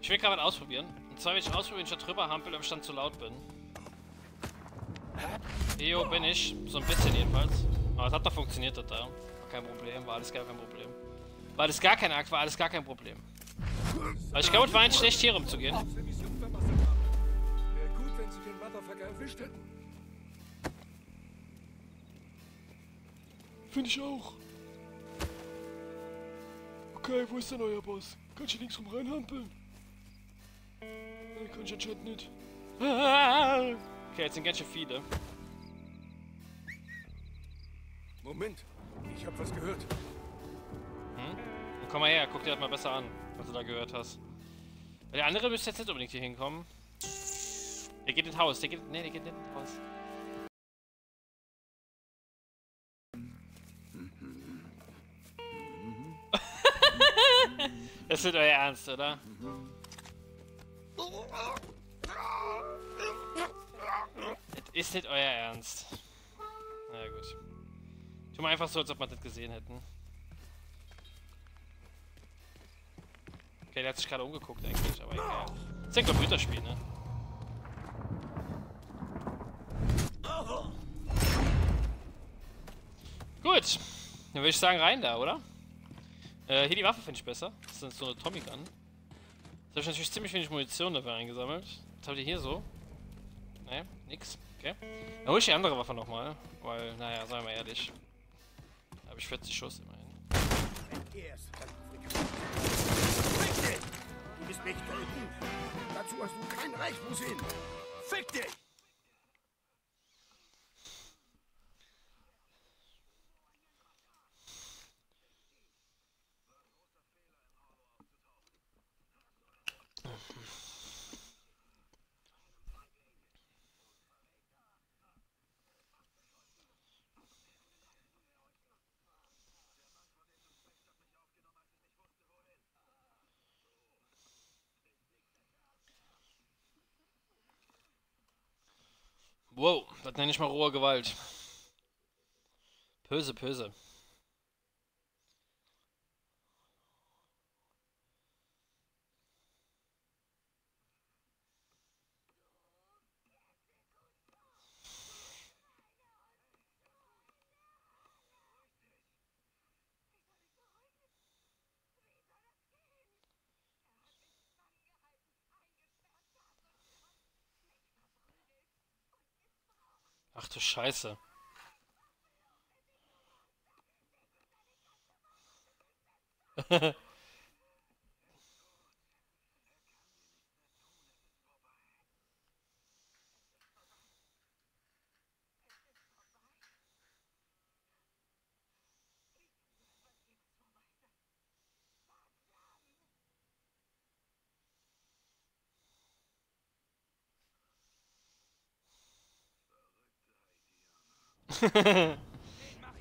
Ich will gerade ausprobieren. Und zwar will ich ausprobieren, statt drüber hampel, ob ich dann zu laut bin. Jo, bin ich. So ein bisschen jedenfalls. Aber es hat noch funktioniert, das da. War kein Problem, war alles gar kein Problem. War alles gar kein Akt, war alles gar kein Problem. Aber ich glaube, es war nicht schlecht, hier rumzugehen. Wäre gut, wenn sie den Motherfucker erwischt hätten. Finde ich auch. Okay, wo ist denn euer Boss? Kann ich hier links rum reinhampeln? Nee, kann ich anscheinend nicht. Okay, jetzt sind ganz schön viele. Moment, ich habe was gehört. Hm? Dann komm mal her, guck dir das mal besser an, was du da gehört hast. Weil der andere müsste jetzt nicht unbedingt hier hinkommen. Der geht ins Haus, der geht. Nee, der geht nicht ins Haus. Das wird euer Ernst, oder? Das ist nicht euer Ernst. Na ja, gut. Tu mal einfach so, als ob wir das gesehen hätten. Okay, der hat sich gerade umgeguckt eigentlich, aber egal. Das ist ja ein Computerspiel, ne? Gut. Dann würde ich sagen, rein da, oder? Äh, hier die Waffe finde ich besser. Das ist so eine Tommy Gun. Jetzt habe ich natürlich ziemlich wenig Munition dafür eingesammelt. Was habt ihr hier so? Ne, nix. Okay. Dann hole ich die andere Waffe nochmal. Weil, naja, seien wir ehrlich. Da habe ich 40 Schuss immerhin. Du bist nicht töten. Dazu hast du kein Recht, Musin. Fick dich! Wow, das nenne ich mal rohe Gewalt. Böse, böse. Du Scheiße.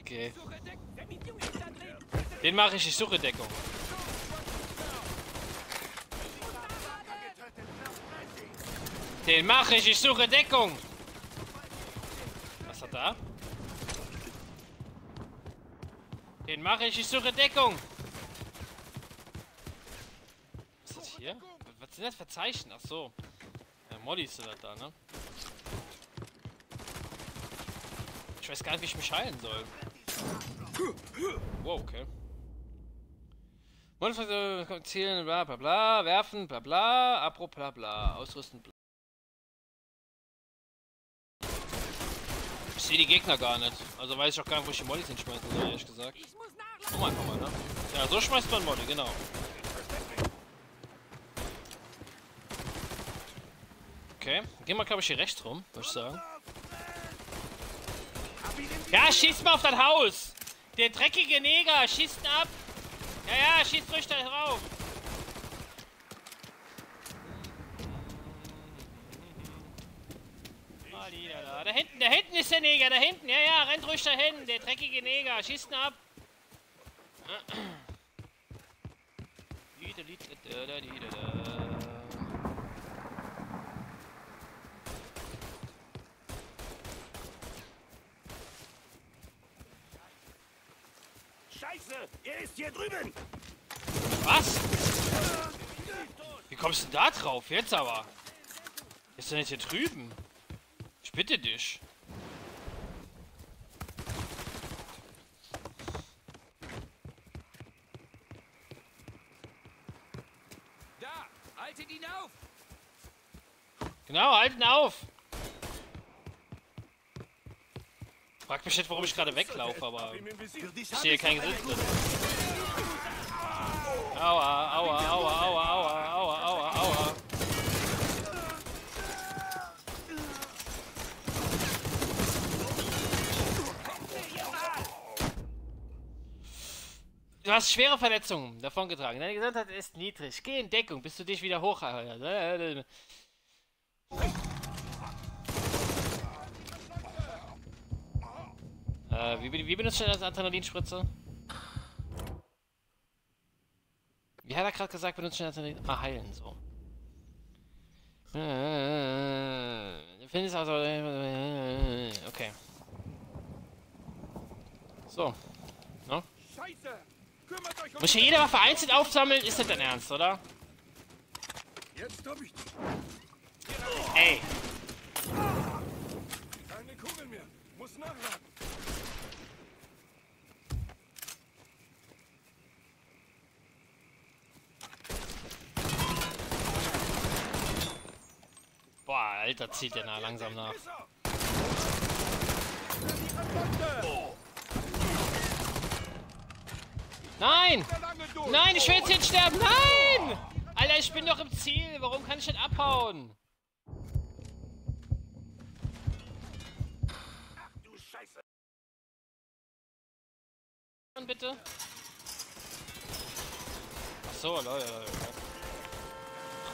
okay. Den mache ich, ich suche Deckung. Den mache ich, ich suche Deckung. Was hat er? Den mache ich, ich suche Deckung. Was ist das hier? Was sind das für Zeichen? Ach so. Ja, Moddys sind das da, ne? Ich weiß gar nicht, wie ich mich heilen soll. Wow, okay. Modifier zielen, bla bla bla, werfen, bla bla, apro bla bla, ausrüsten, bla. Ich sehe die Gegner gar nicht. Also weiß ich auch gar nicht, wo ich die Moddys hinschmeißen soll, ehrlich gesagt. Guck mal einfach mal, ne? Ja, so schmeißt man Moddy, genau. Okay, gehen wir glaube ich hier rechts rum, würde ich sagen. Ja, schießt mal auf das Haus! Der dreckige Neger, schießt ihn ab! Ja, ja, schießt ruhig da drauf! Da hinten, da hinten ist der Neger, da hinten, ja, ja, rennt ruhig dahin, der dreckige Neger, schießt ihn ab! Scheiße! Er ist hier drüben! Was? Wie kommst du da drauf? Jetzt aber. Ist er nicht hier drüben? Ich bitte dich. Da! Haltet ihn auf! Genau, halten auf! Frag mich nicht, warum ich gerade weglaufe, aber ich sehe kein Gesicht drin. Aua, aua, aua, aua, aua, aua, aua, aua. Du hast schwere Verletzungen davongetragen. Deine Gesundheit ist niedrig. Geh in Deckung, bis du dich wieder hoch... Äh, wie, wie benutzt du das Adrenalinspritze? Wie hat er gerade gesagt, benutzt du Adrenalin? Ah, heilen, so. Äh, findest also... Äh, okay. So. No? Muss hier jede Waffe einzeln aufsammeln? Ist das dein Ernst, oder? Jetzt hab ich. Ey. Keine Kugel mehr. Muss nachladen. Boah, Alter, zieht der nach langsam nach. Nein! Nein, ich will jetzt nicht sterben! Nein! Alter, ich bin doch im Ziel. Warum kann ich nicht abhauen? Du Scheiße! Und bitte? Ach so, Leute, Leute.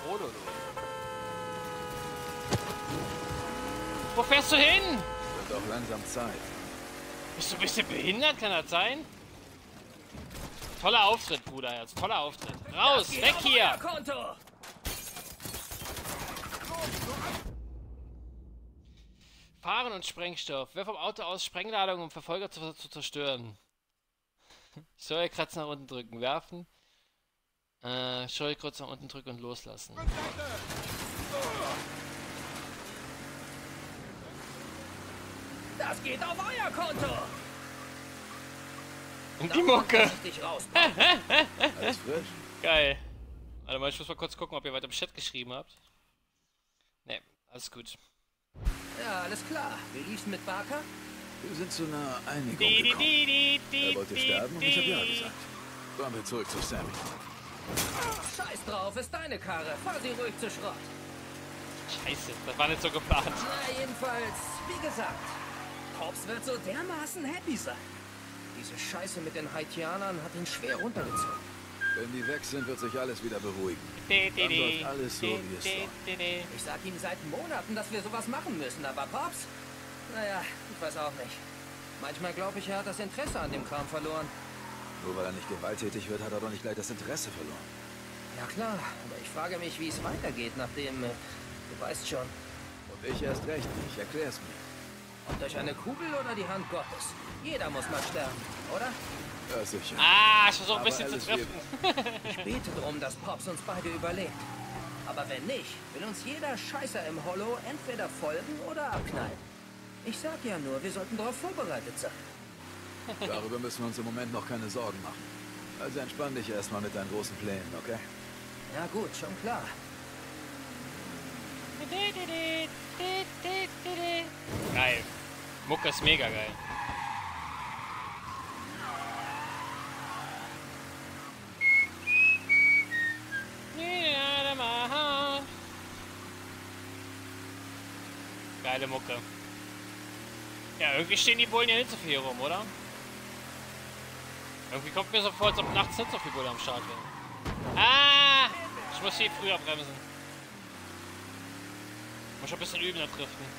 Frodo, du. Wo fährst du hin? Wird auch langsam Zeit. Bist du ein bisschen behindert, kann das sein? Toller Auftritt, Bruderherz. Toller Auftritt. Raus, weg hier! Gefahren und Sprengstoff. Wirf vom Auto aus Sprengladung, um Verfolger zu, zu zerstören. Steuerkreuz nach unten drücken, werfen. Äh, Steuerkreuz nach unten drücken und loslassen. Das geht auf euer Konto. Und die Mucke. Alles frisch? Geil. Warte mal, ich muss mal kurz gucken, ob ihr weiter im Chat geschrieben habt. Ne, alles gut. Ja, alles klar. Wie lief's mit Barker? Wir sind zu einer Einigung Di, di, gekommen. di, di, di, Er wollte sterben und ich habe ja gesagt. Kommen wir zurück zu Sammy. Scheiß drauf, ist deine Karre. Fahr sie ruhig zu Schrott. Scheiße, das war nicht so geplant. Na, jedenfalls, wie gesagt, Pops wird so dermaßen happy sein. Diese Scheiße mit den Haitianern hat ihn schwer runtergezogen. Wenn die weg sind, wird sich alles wieder beruhigen. Dann läuft alles so, wie es soll. Ich sag ihm seit Monaten, dass wir sowas machen müssen, aber Pops? Naja, ich weiß auch nicht. Manchmal glaube ich, er hat das Interesse an dem Kram verloren. Nur weil er nicht gewalttätig wird, hat er doch nicht gleich das Interesse verloren. Ja klar, aber ich frage mich, wie es weitergeht, nachdem... Äh, du weißt schon, Und ich erst recht nicht. Erklär's mir. Ob durch eine Kugel oder die Hand Gottes. Jeder muss mal sterben, oder? Ja, sicher. Ah, ich versuche ein bisschen zu treffen. Ich bete drum, dass Pops uns beide überlebt. Aber wenn nicht, will uns jeder Scheißer im Hollow entweder folgen oder abknallen. Ich sag ja nur, wir sollten darauf vorbereitet sein. Darüber müssen wir uns im Moment noch keine Sorgen machen. Also entspann dich erstmal mit deinen großen Plänen, okay? Ja gut, schon klar. Geil. Mucke ist mega geil. Geile Mucke. Ja, irgendwie stehen die Bullen ja nicht so viel hier rum, oder? Irgendwie kommt mir so vor, als ob nachts nicht so viele Bullen am Start wären. Ah! Ich muss hier früher bremsen. Muss schon ein bisschen üben da driften.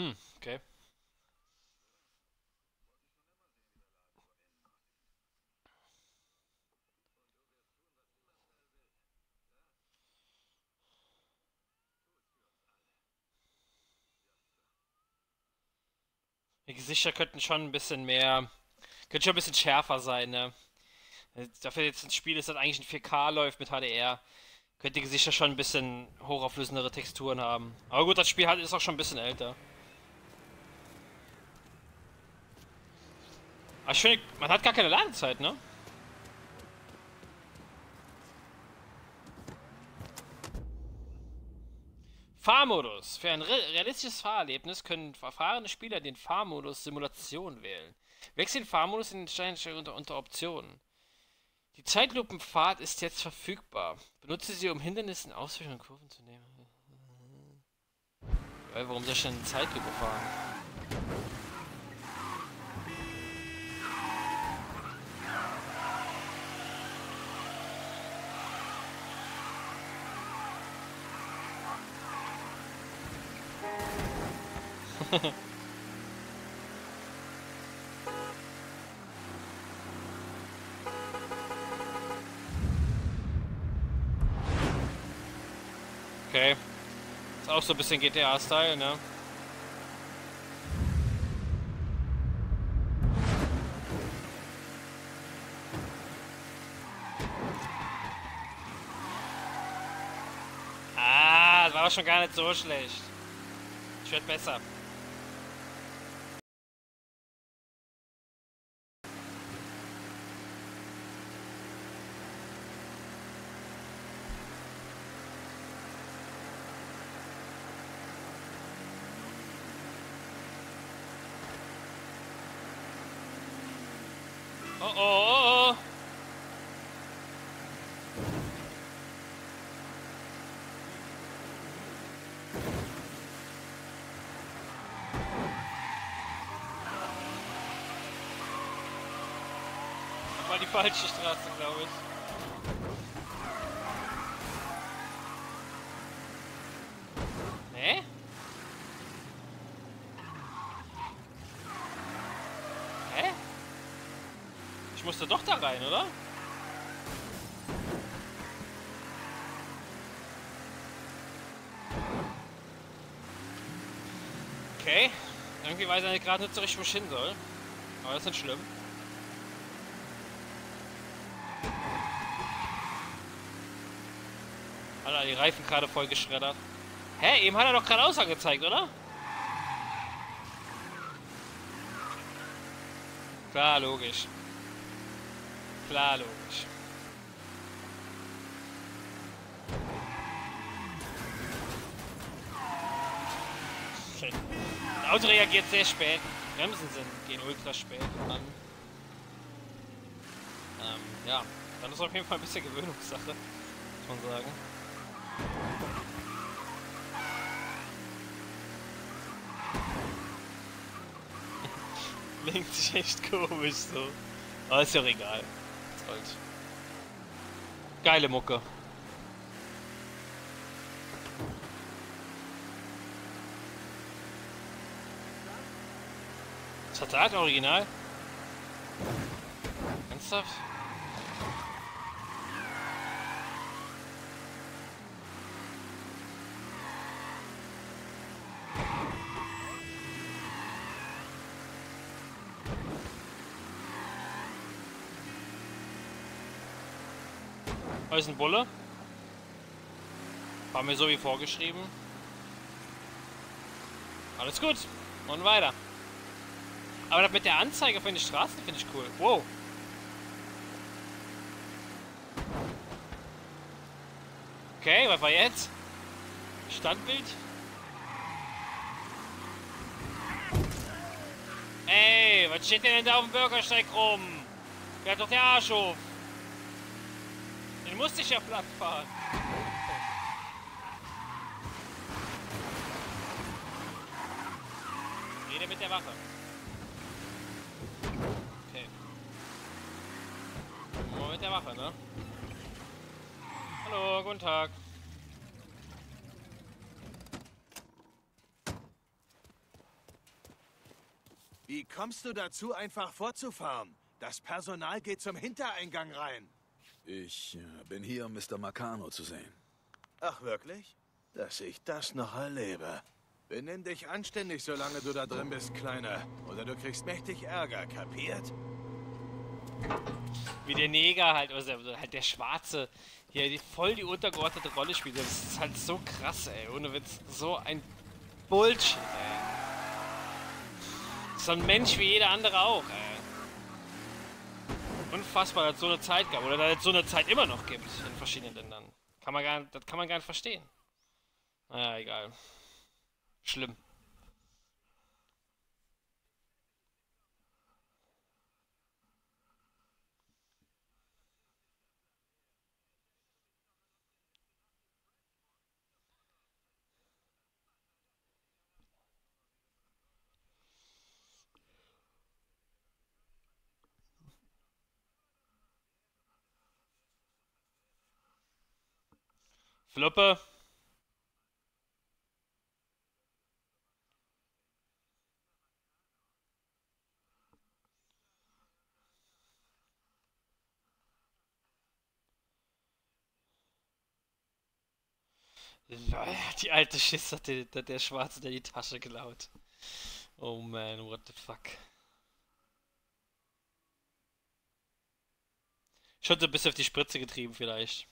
Hm, okay. Die Gesichter könnten schon ein bisschen mehr, könnten schon ein bisschen schärfer sein, ne? Dafür jetzt ein Spiel ist, das eigentlich in 4K läuft mit HDR, könnte die Gesichter schon ein bisschen hochauflösendere Texturen haben. Aber gut, das Spiel ist auch schon ein bisschen älter. Aber ich finde, man hat gar keine Ladezeit, ne? Fahrmodus. Für ein re realistisches Fahrerlebnis können erfahrene Spieler den Fahrmodus Simulation wählen. Wechseln Fahrmodus in den unter, unter Optionen. Die Zeitlupenfahrt ist jetzt verfügbar. Benutze sie, um Hindernissen, Ausweichen und Kurven zu nehmen. Weil, warum soll ich denn in Zeitlupe fahren? okay. Ist auch so ein bisschen GTA-Style, ne? Ah, war schon gar nicht so schlecht. Ich werde besser. Oh, oh, oh, oh. Das war die falsche Straße, glaube ich. Nee? Hä? Ich musste doch da rein, oder? Okay. Irgendwie weiß er gerade nicht so richtig, wo ich hin soll. Aber das ist nicht schlimm. Alter, die Reifen gerade voll geschreddert. Hä? Eben hat er doch geradeaus angezeigt, oder? Klar, logisch. Klar, logisch. Das Auto reagiert sehr spät. Bremsen sind, gehen ultra spät. Und dann, ähm, ja, dann ist auf jeden Fall ein bisschen Gewöhnungssache, muss man sagen. Lenkt sich echt komisch so. Aber ist ja egal. Ist. Geile Mucke. Vertrag Original? Ernsthaft? Da ist ein Bulle. War mir so wie vorgeschrieben. Alles gut. Und weiter. Aber das mit der Anzeige von den Straßen finde ich cool. Wow. Okay, was war jetzt? Standbild? Ey, was steht denn da auf dem Bürgersteig rum? Fährt doch der Arsch auf. Den musste ich ja platt fahren. Rede mit der Wache. Okay. Mal mit der Wache, ne? Hallo, guten Tag. Wie kommst du dazu, einfach fortzufahren? Das Personal geht zum Hintereingang rein. Ich äh, bin hier, um Mr. Marcano zu sehen. Ach, wirklich? Dass ich das noch erlebe. Benimm dich anständig, solange du da drin bist, Kleiner. Oder du kriegst mächtig Ärger, kapiert? wie der Neger halt, oder halt der Schwarze, hier die, voll die untergeordnete Rolle spielt. Das ist halt so krass, ey. Ohne Witz. So ein Bullshit, ey. So ein Mensch wie jeder andere auch, ey. Unfassbar, dass es so eine Zeit gab. Oder dass es so eine Zeit immer noch gibt in verschiedenen Ländern. Kann man gar, das kann man gar nicht verstehen. Naja, egal. Schlimm. Fluppe. Die alte Schiss hat der, der, der Schwarze der die Tasche geklaut. Oh man, what the fuck. Schon so ein bisschen auf die Spritze getrieben vielleicht.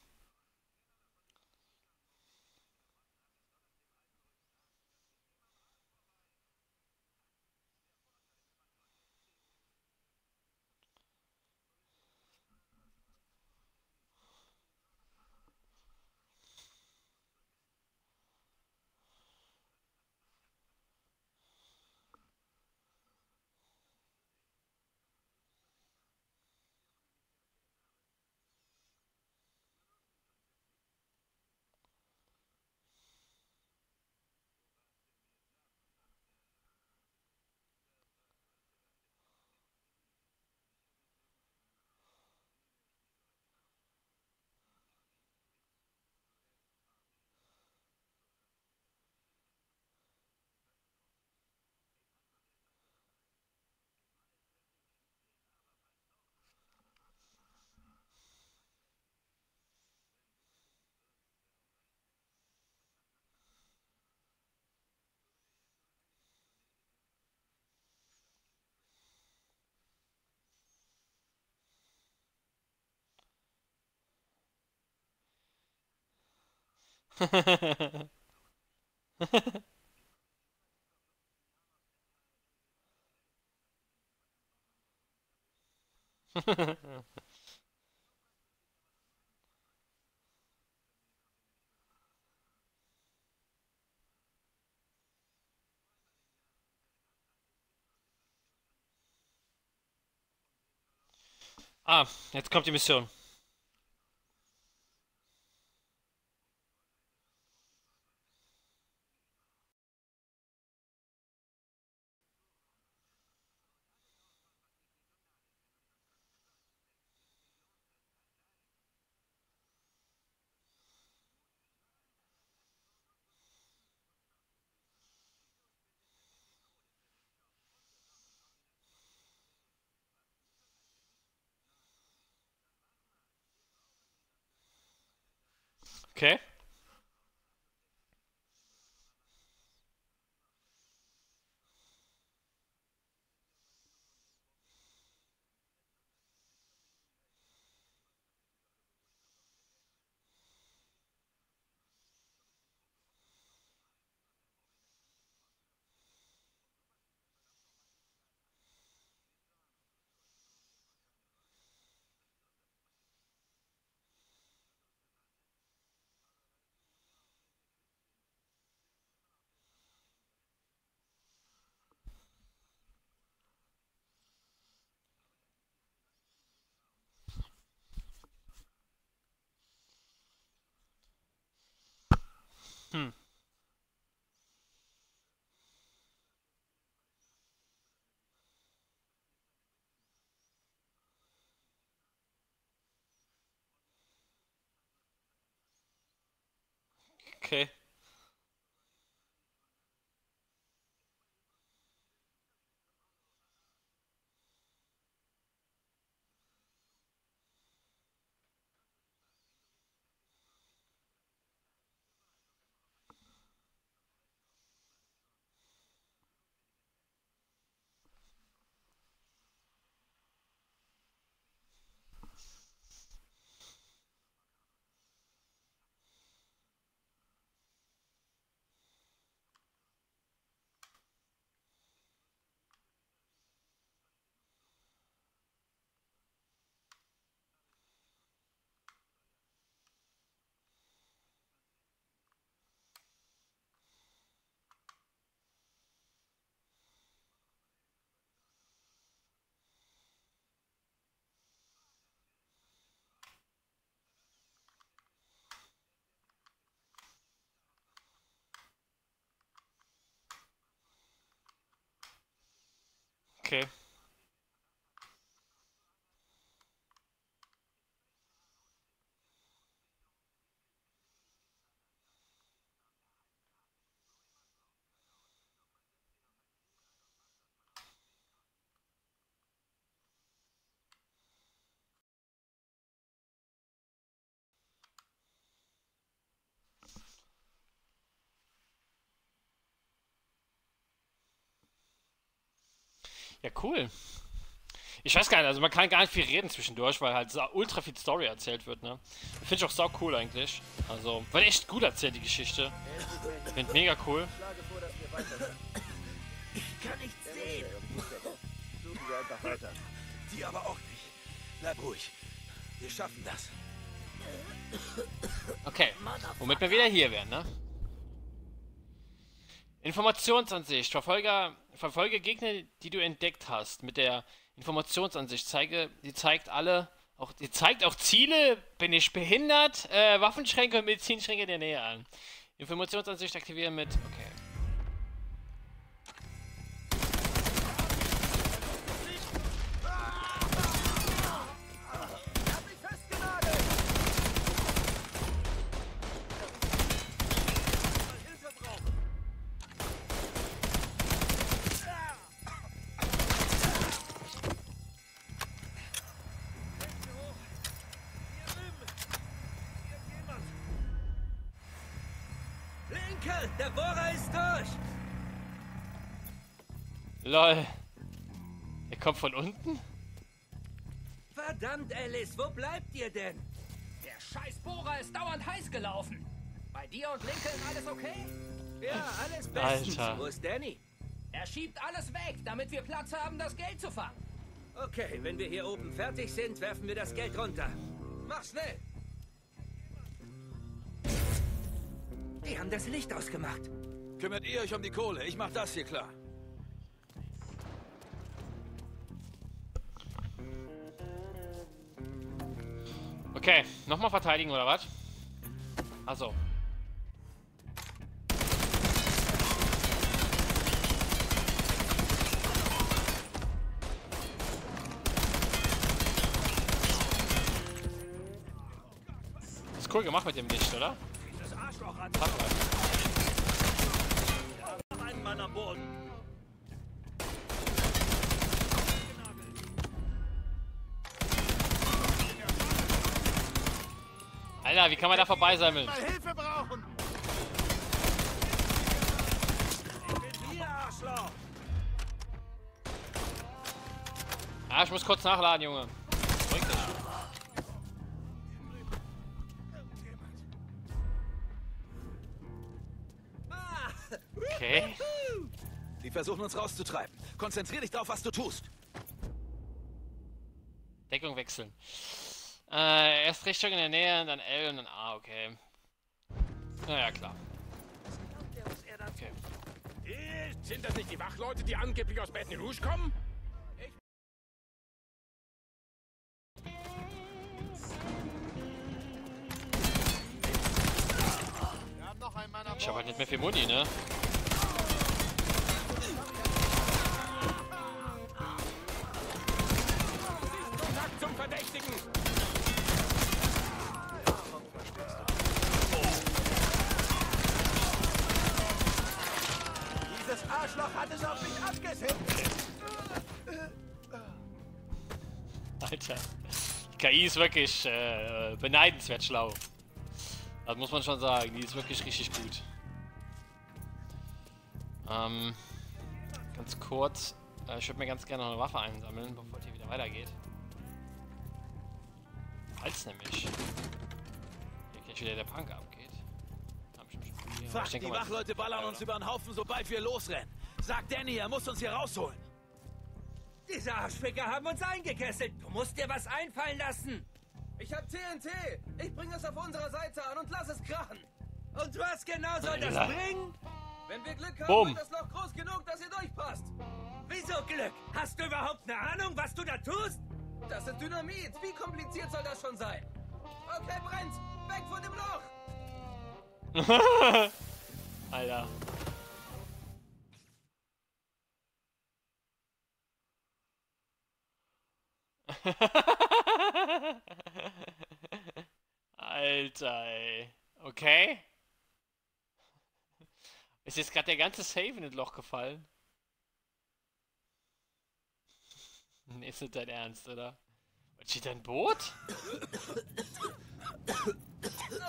Ah, jetzt kommt die Mission. Okay. Hm. Okay. Okay. Ja, cool. Ich weiß gar nicht, also man kann gar nicht viel reden zwischendurch, weil halt so ultra viel Story erzählt wird, ne? Finde ich auch sau cool eigentlich. Also, wird echt gut erzählt, die Geschichte. Finde mega cool. Ich kann nichts sehen. Suchen wir einfach weiter. Die aber auch nicht. Bleib ruhig. Wir schaffen das. Okay, womit wir wieder hier wären, ne? Informationsansicht. Verfolger, verfolge Gegner, die du entdeckt hast. Mit der Informationsansicht. Zeige, die zeigt alle, auch, die zeigt auch Ziele, bin ich behindert, äh, Waffenschränke und Medizinschränke in der Nähe an. Informationsansicht aktivieren mit, okay. Lol. Er kommt von unten? Verdammt, Alice, wo bleibt ihr denn? Der scheiß Bohrer ist dauernd heiß gelaufen. Bei dir und Lincoln alles okay? Ja, alles bestens. Alter. Wo ist Danny? Er schiebt alles weg, damit wir Platz haben, das Geld zu fangen. Okay, wenn wir hier oben fertig sind, werfen wir das Geld runter. Mach schnell! Die haben das Licht ausgemacht. Kümmert ihr euch um die Kohle? Ich mach das hier klar. Okay, nochmal verteidigen oder was? Also. Ist cool gemacht mit dem Licht, oder? Hat Hat was. noch einen Mann am Boden. Alter, wie kann man da vorbeisammeln? Hilfe brauchen. Ich bin hier, Arschloch. Ah, ich muss kurz nachladen, Junge. Bringt. Okay. Die versuchen uns rauszutreiben. Konzentrier dich darauf, was du tust. Deckung wechseln. Äh, erst Richtung in der Nähe, dann L und dann A, okay. Naja, klar. Okay. Sind das nicht die Wachleute, die angeblich aus Baton Rouge kommen? Ich habe halt nicht mehr viel Muni, ne? Arschloch hat es auf mich abgesehen. Alter. Die KI ist wirklich äh, beneidenswert schlau. Das muss man schon sagen. Die ist wirklich richtig gut. Ähm, ganz kurz. Äh, ich würde mir ganz gerne noch eine Waffe einsammeln, bevor es hier wieder weitergeht. Falls nämlich hier gleich wieder der Punk abgeht. Denke die Wachleute ballern uns über den Haufen, sobald wir losrennen. Sag Danny, er muss uns hier rausholen. Diese Arschficker haben uns eingekesselt. Du musst dir was einfallen lassen. Ich hab TNT. Ich bringe es auf unserer Seite an und lass es krachen. Und was genau soll das bringen? Wenn wir Glück haben, Boom. wird das Loch groß genug, dass ihr durchpasst. Wieso Glück? Hast du überhaupt eine Ahnung, was du da tust? Das ist Dynamit. Wie kompliziert soll das schon sein? Okay, brennt. Weg von dem Loch. Alter. Alter, ey. Okay. Ist jetzt gerade der ganze Save in das Loch gefallen? Nee, ist nicht dein Ernst, oder? Was steht da ein Boot?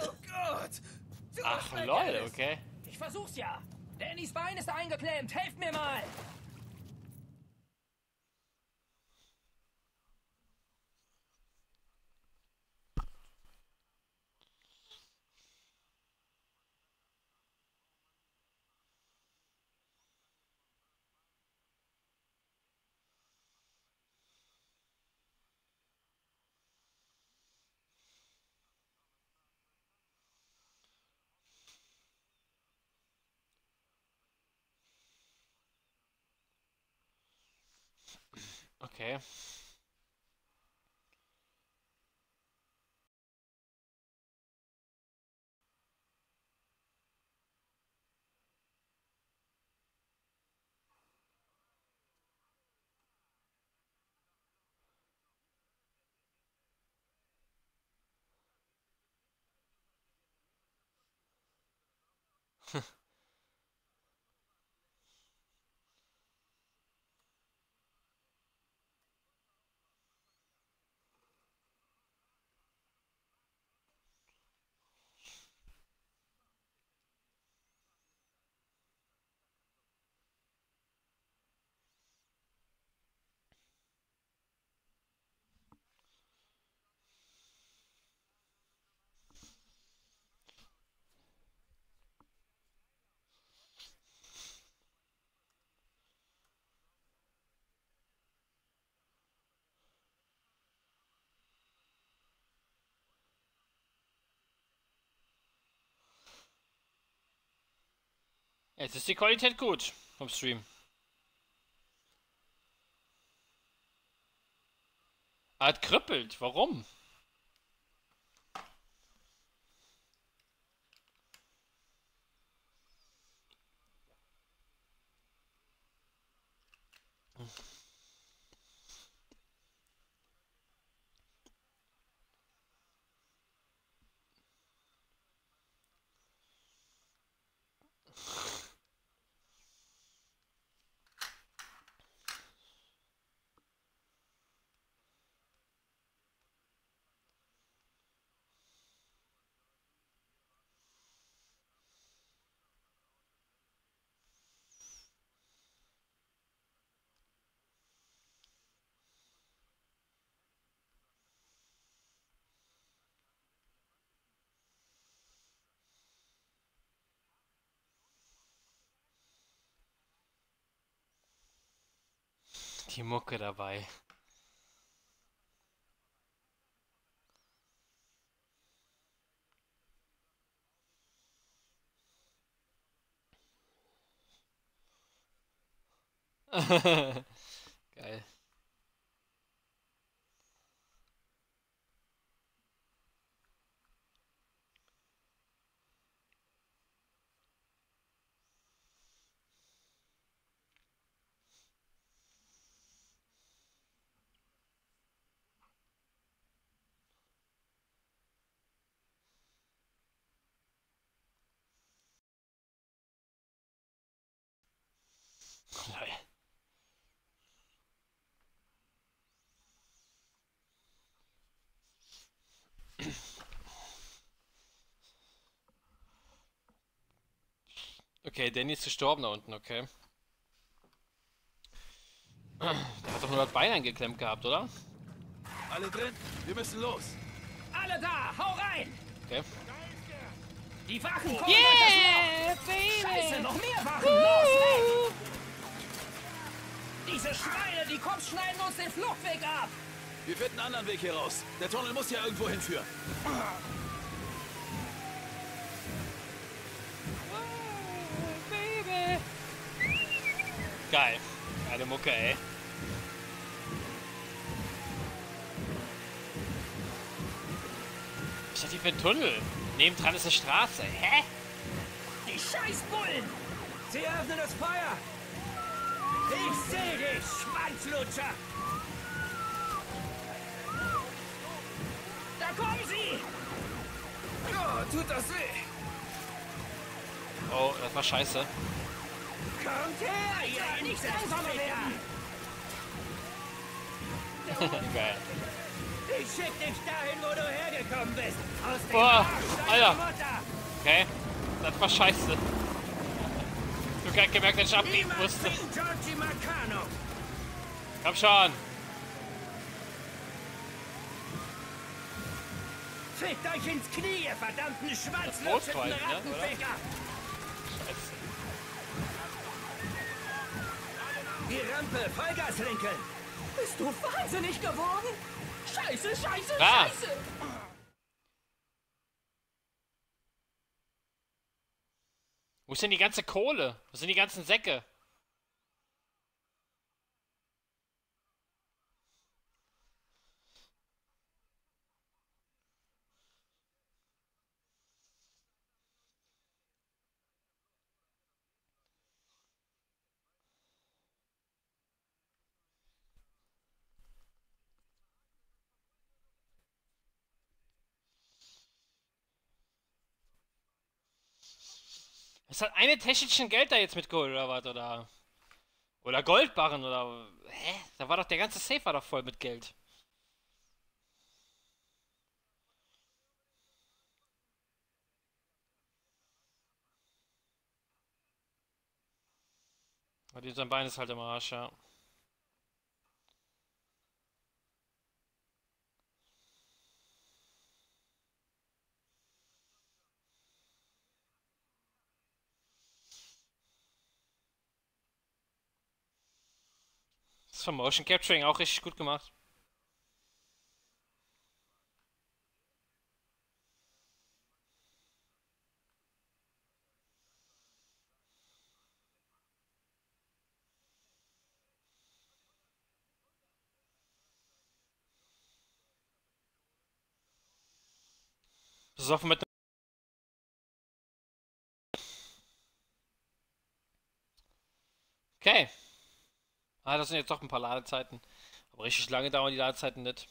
Oh Gott! Ach, lol, okay. Ich versuch's ja. Dannys Bein ist eingeklemmt. Helft mir mal. Okay. Jetzt ist die Qualität gut vom Stream. Ah, Hat kribbelt. Warum? Die Mucke dabei. Geil. Lol. Okay, Danny ist gestorben da unten, okay. Der hat doch nur das Bein eingeklemmt gehabt, oder? Alle drin? Wir müssen los. Alle da, hau rein! Okay. Die Wachen kommen Yeah, baby! Scheiße, noch mehr Wachen! Los, weg! Diese Schweine, die Cops schneiden uns den Fluchtweg ab! Wir finden einen anderen Weg hier raus. Der Tunnel muss ja irgendwo hinführen. Geil. Geile Mucke, ey. Was ist das für ein Tunnel? Nebendran ist eine Straße. Hä? Die Scheißbullen! Sie öffnen das Feuer! Ich seh dich, Schwanzlutscher! Da kommen sie! Oh, tut das weh! Oh, das war scheiße. Kommt her, ihr nicht langsamer werden! Geil. Ich schick dich dahin, wo du hergekommen bist. Aus dem Boah, Arsch Alter. Mutter. Okay, das war scheiße. Du hast gemerkt, dass ich abbiegen musste. Komm schon. Fickt euch ins Knie, ihr verdammten schwanzlutschenden ne? Rattenficker! Scheiße. Die Rampe, Vollgas, Lincoln! Bist du wahnsinnig geworden? Scheiße, scheiße, Ah. scheiße! Wo ist denn die ganze Kohle? Wo sind die ganzen Säcke? Es hat eine Täschchen Geld da jetzt mitgeholt oder was? Oder, oder Goldbarren oder... Hä? Da war doch der ganze Safe war doch voll mit Geld. Aber sein Bein ist halt im Arsch, ja. Das vom Motion Capturing auch richtig gut gemacht. Besoffen mit Okay. Ah, das sind jetzt doch ein paar Ladezeiten. Aber richtig lange dauern die Ladezeiten nicht.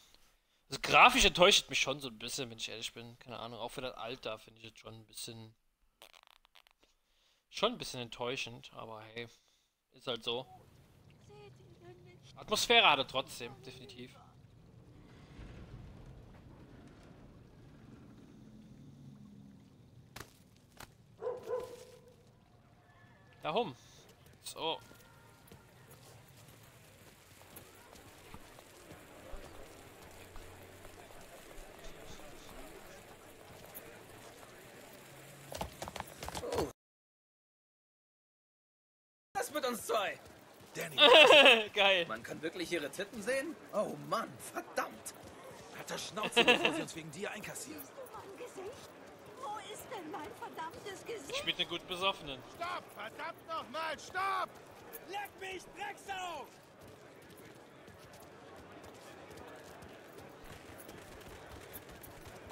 Also grafisch enttäuscht mich schon so ein bisschen, wenn ich ehrlich bin. Keine Ahnung, auch für das Alter finde ich jetzt schon ein bisschen. Schon ein bisschen enttäuschend, aber hey. Ist halt so. Atmosphäre hat er trotzdem, definitiv. Darum. So. Mit uns zwei? Danny, Geil. Man kann wirklich ihre Titten sehen? Oh Mann, verdammt. hat das Schnauze, bevor sie uns wegen dir einkassieren. Mein Gesicht? Wo ist denn mein verdammtes Gesicht? Spielt einen gut besoffenen. Stopp! Verdammt nochmal! Stopp! Leck mich, Drecksau!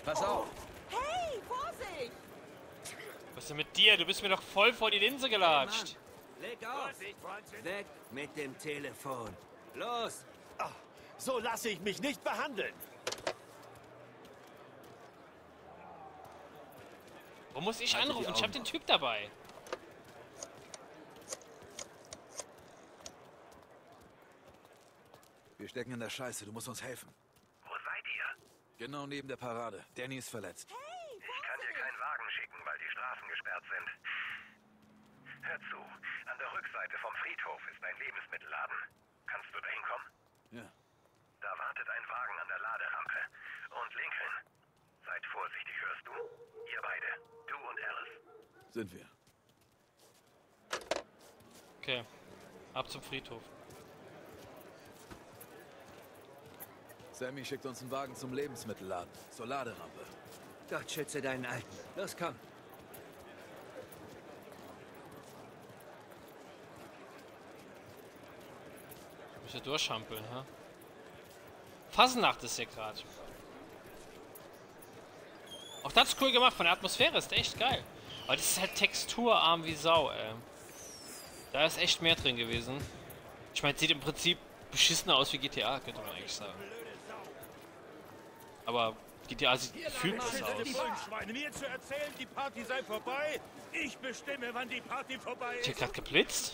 Pass auf. Hey, Vorsicht! Was ist denn mit dir? Du bist mir doch voll vor die Linse gelatscht. Leg auf! Weg mit dem Telefon! Los! So lasse ich mich nicht behandeln. Wo muss ich Halte anrufen? Ich hab den Typ dabei. Wir stecken in der Scheiße, du musst uns helfen. Wo seid ihr? Genau neben der Parade. Danny ist verletzt. Ich kann dir keinen Wagen schicken, weil die Straßen gesperrt sind. Hör zu, Rückseite vom Friedhof ist ein Lebensmittelladen. Kannst du da hinkommen? Ja. Da wartet ein Wagen an der Laderampe. Und Lincoln, seid vorsichtig, hörst du? Ihr beide, du und Alice. Sind wir. Okay. Ab zum Friedhof. Sammy schickt uns einen Wagen zum Lebensmittelladen. Zur Laderampe. Gott schütze deinen Alten. Los, komm. Ja durchhampeln, ha? Fasnacht ist hier gerade. Auch das ist cool gemacht, von der Atmosphäre ist echt geil. Aber das ist halt texturarm wie Sau, ey. Da ist echt mehr drin gewesen. Ich meine, sieht im Prinzip beschissener aus wie GTA, könnte man eigentlich sagen. Aber GTA sieht fühlt besser Die aus. Mir zu erzählen, die Party sei vorbei. Ich bestimme, wann die Party vorbei Ist ist. hier gerade geblitzt?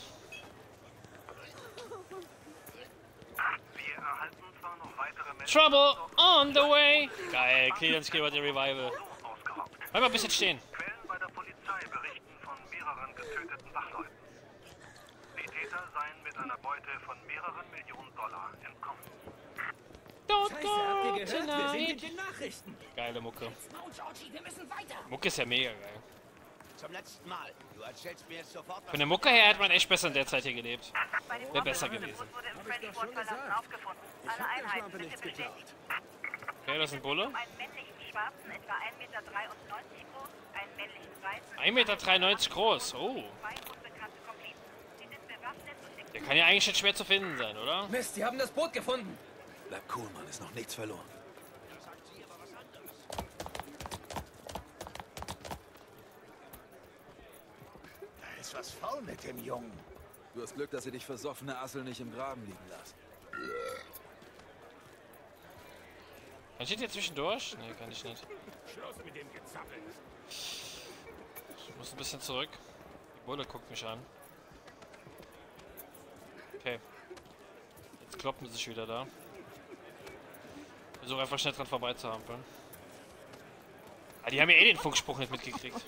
Wir erhalten zwar noch weitere Meldungen, Trouble on the way! Geil, Clearance Skill der Revival. Bleib mal ein bisschen stehen. Quellen bei der Polizei berichten von mehreren getöteten Wachleuten. Die Täter seien mit einer Beute von mehreren Millionen Dollar entkommen. Don't Scheiße, habt ihr go gehört? Wir sind in tonight. den Nachrichten. Geile Mucke. Mucke ist ja mega geil. Zum letzten Mal. Du erzählst mir jetzt sofort, Von der Mucke her hätte man echt besser in der Zeit hier gelebt. Wäre besser gewesen. wurde im Freddyford verlassen aufgefunden. Alle Einheiten bitte bestätigt. Okay, das ist ein Bulle. Einen männlichen Schwarzen, etwa 1,93 Meter groß, einen männlichen Weißen, 1,93 Meter groß. Oh. Der kann ja eigentlich nicht schwer zu finden sein, oder? Mist, die haben das Boot gefunden. Bleib cool, Mann, ist noch nichts verloren. Da ist was faul mit dem Jungen. Du hast Glück, dass sie dich versoffene Assel nicht im Graben liegen lassen. Kann ich jetzt hier zwischendurch? Nee, kann ich nicht. Schluss mit dem Gezappel. Ich muss ein bisschen zurück. Die Bulle guckt mich an. Okay. Jetzt kloppen sie sich wieder da. Versuche einfach schnell dran vorbeizuhampeln. Ah, die haben ja eh den Funkspruch nicht mitgekriegt.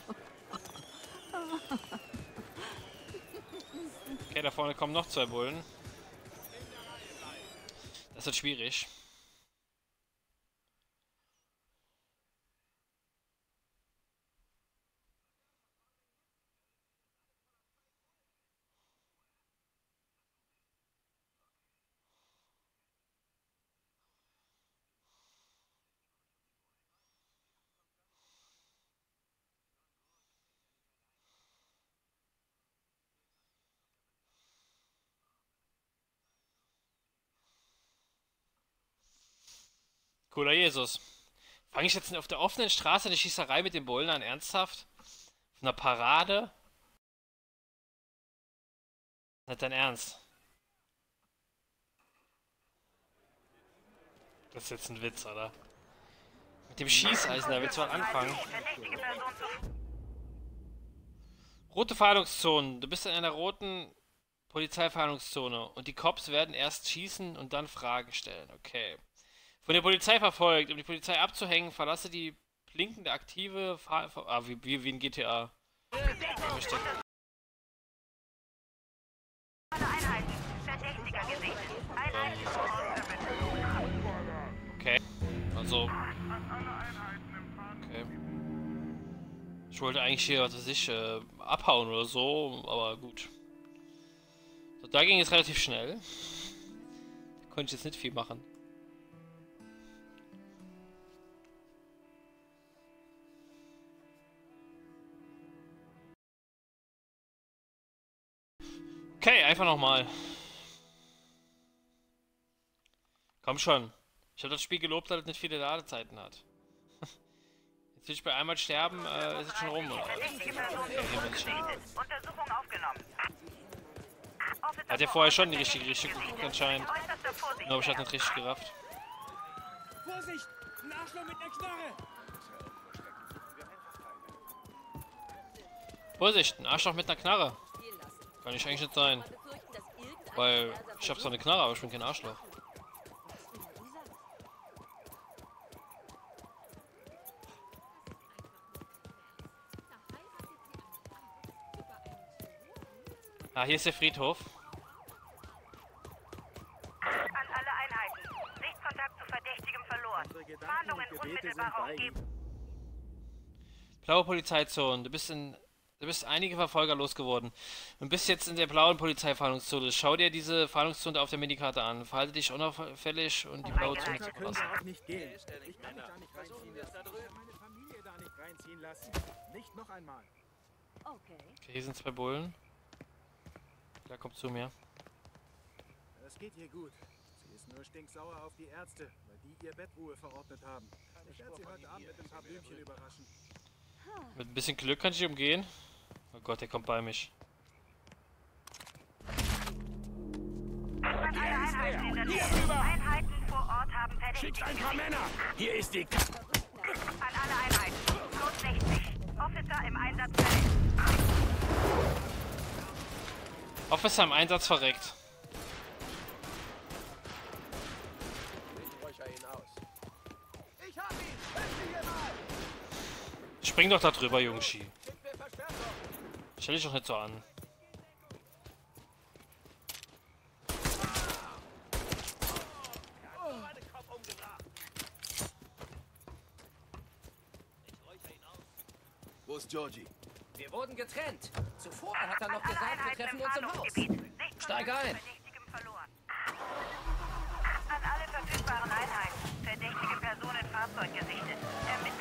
Okay, da vorne kommen noch zwei Bullen. Das wird schwierig. Cooler Jesus. Fange ich jetzt auf der offenen Straße eine Schießerei mit den Bullen an? Ernsthaft? Auf einer Parade? Nicht dein Ernst? Das ist jetzt ein Witz, oder? Mit dem Schießeisen, da willst du mal anfangen. Rote Fahndungszone. Du bist in einer roten Polizeifahndungszone und die Cops werden erst schießen und dann Fragen stellen. Okay. Von der Polizei verfolgt. Um die Polizei abzuhängen, verlasse die blinkende aktive Fahr Ah, wie, wie, wie in GTA. Okay. Also. Okay. Ich wollte eigentlich hier, was weiß ich, äh, abhauen oder so, aber gut. So, da ging es relativ schnell. Da konnte ich jetzt nicht viel machen. Okay, einfach nochmal. Komm schon. Ich habe das Spiel gelobt, dass es nicht viele Ladezeiten hat. Jetzt will ich bei einmal sterben, äh, ist es schon rum, oder? Ich. Hat ja vorher schon die richtige Richtung geguckt anscheinend. Nur habe ich halt nicht richtig gerafft. Vorsicht! Ein Arschloch mit einer Knarre! Vorsicht, ein Arschloch mit einer Knarre. Kann ich eigentlich nicht sein. Weil ich habe zwar eine Knarre, aber ich bin kein Arschloch. Ah, hier ist der Friedhof. An alle Einheiten. Sichtkontakt zu Verdächtigem verloren. Fahndung in unmittelbarer Umgebung. Blaue Polizeizone. Du bist in. Du bist einige Verfolger losgeworden und bist jetzt in der blauen Polizeifahndungszone. Schau dir diese Fahndungszone auf der Minikarte an. Verhalte dich unauffällig und die blaue Zone zu verlassen. nicht gehen. Ich kann mich da nicht reinziehen lassen. Meine Familie da nicht reinziehen lassen. Nicht noch einmal. Okay. Okay, hier sind zwei Bullen. Da kommt zu mir. Es geht hier gut. Sie ist nur stinksauer auf die Ärzte, weil die ihr Bettruhe verordnet haben. Ich werde sie heute Abend mit ein paar Blümchen überraschen. Mit ein bisschen Glück kann ich umgehen. Oh Gott, der kommt bei mich. Alle Einheiten, Hier rüber! Einheiten Schickt ein paar Männer! Hier ist die... An alle Einheiten. Los 60. Officer im Einsatz verreckt. Officer im Einsatz verreckt. Spring doch da drüber, Jungschi. Stell dich doch nicht so an. Wo ist Georgie? Wir wurden getrennt. Zuvor hat er noch gesagt, wir treffen uns im Haus. Steig ein. An alle verfügbaren Einheiten. Verdächtige Person in Fahrzeug gesichtet. Ermittlung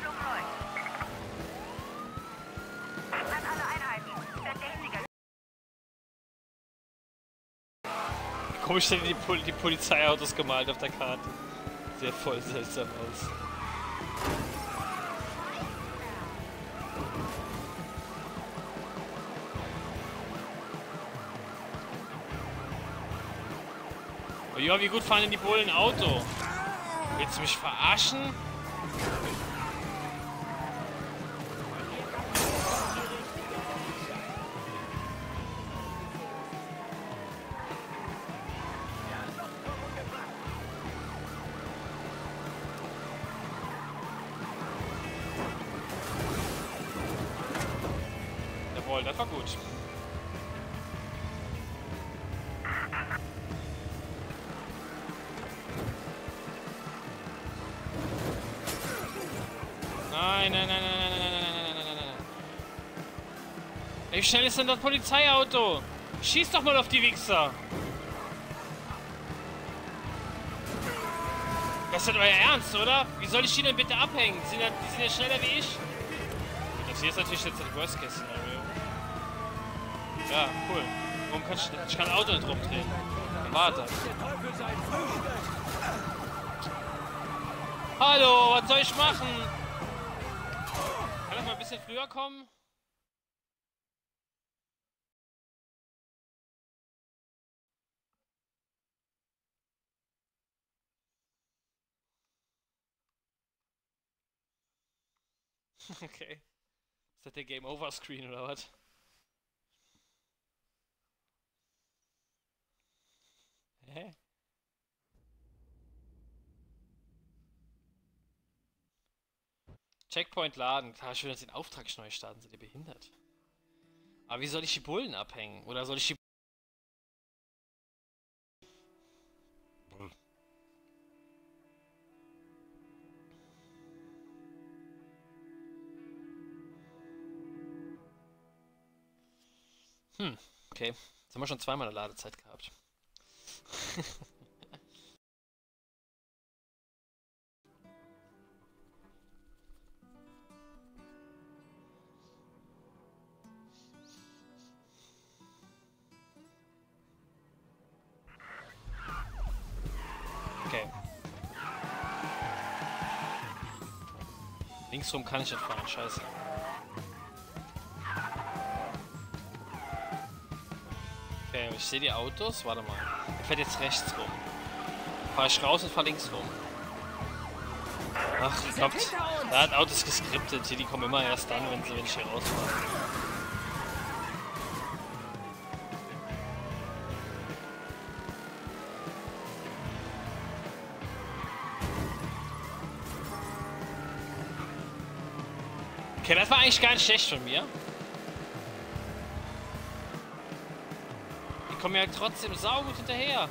Komisch sind die, Pol die Polizeiautos gemalt auf der Karte. Sehr voll seltsam aus. Oh ja, wie gut fahren denn die Bullen Auto? Willst du mich verarschen? Wie schnell ist denn das Polizeiauto? Schieß doch mal auf die Wichser. Das ist euer Ernst, oder? Wie soll ich die denn bitte abhängen? Die sind ja, die sind ja schneller wie ich. Das hier ist natürlich jetzt das Worst Case Szenario. Ja, cool. Warum kann ich? Ich kann Auto nicht rumdrehen. Warte. Hallo, was soll ich machen? Kann das mal ein bisschen früher kommen? okay. Das der Game Over Screen oder was? Hä? Checkpoint laden. Klar, will jetzt den Auftrag neu starten. Sind ihr behindert? Aber wie soll ich die Bullen abhängen? Oder soll ich die... Hm, okay. Jetzt haben wir schon zweimal eine Ladezeit gehabt. Okay. Linksrum kann ich nicht fahren, scheiße. Okay, ich sehe die Autos. Warte mal. Er fährt jetzt rechts rum. Fahr ich raus und fahr links rum. Ach, kommt. Da hat Autos geskriptet. Hier, die kommen immer erst dann, wenn, sie, wenn ich hier rausfahre. Okay, das war eigentlich gar nicht schlecht von mir. Die kommen ja trotzdem saugut hinterher.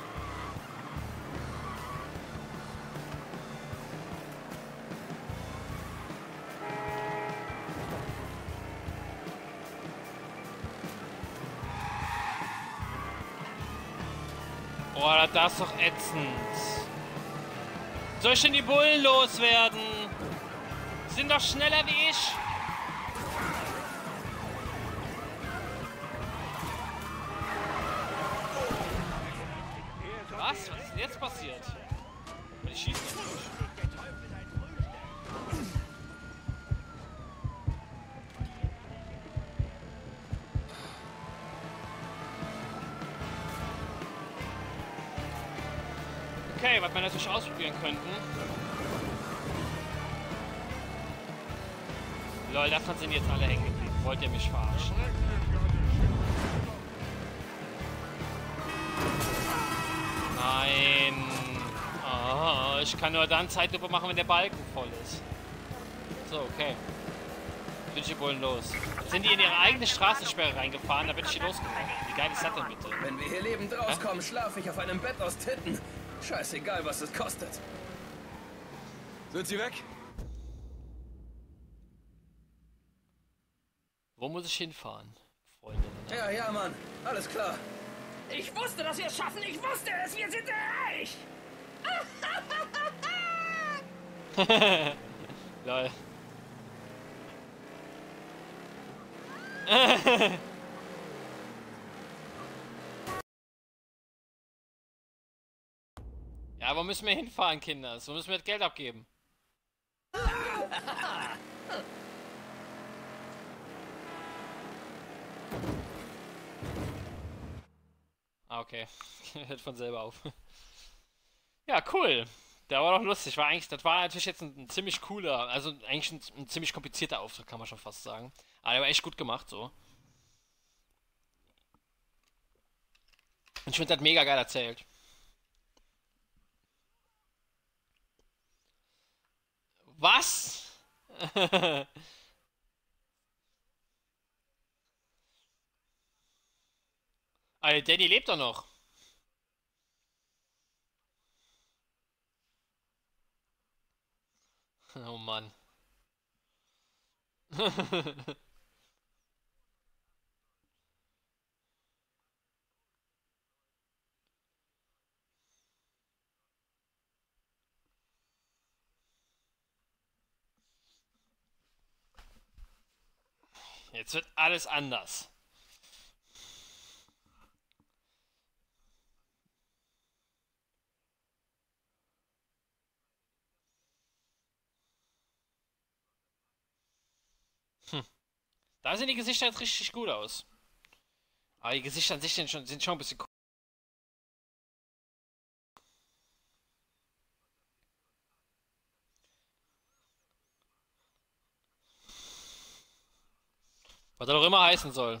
Boah, das ist doch ätzend. Soll ich denn die Bullen loswerden? Sind doch schneller wie ich. Jetzt passiert? Die schießen doch nicht. Okay, was wir natürlich ausprobieren könnten. Lol, davon sind jetzt alle hängen geblieben. Wollt ihr mich verarschen? Ich kann nur dann Zeitlupe machen, wenn der Balken voll ist. So, okay. Bin ich hier wohl los. Sind die in ihre eigene Straßensperre reingefahren? Da bin ich hier losgefahren. Wie geil ist das denn bitte? Wenn wir hier lebend rauskommen, schlafe ich auf einem Bett aus Titten. Scheißegal, was es kostet. Sind sie weg? Wo muss ich hinfahren, Freunde? Ja, ja, Mann. Alles klar. Ich wusste, dass wir es schaffen. Ich wusste es. Wir sind reich. Lol. ja, wo müssen wir hinfahren, Kinder? So müssen wir das Geld abgeben. Ah, okay. Hört von selber auf. Ja, cool. Der war doch lustig. War eigentlich, das war natürlich jetzt ein, ein ziemlich cooler, also eigentlich ein, ein, ziemlich komplizierter Auftritt, kann man schon fast sagen. Aber der war echt gut gemacht, so. Und ich finde das mega geil erzählt. Was? Alter, Danny lebt doch noch. Oh Mann. Jetzt wird alles anders. Da sehen die Gesichter jetzt richtig gut aus. Aber die Gesichter an sich sind schon, sind schon ein bisschen cool. Was er doch immer heißen soll.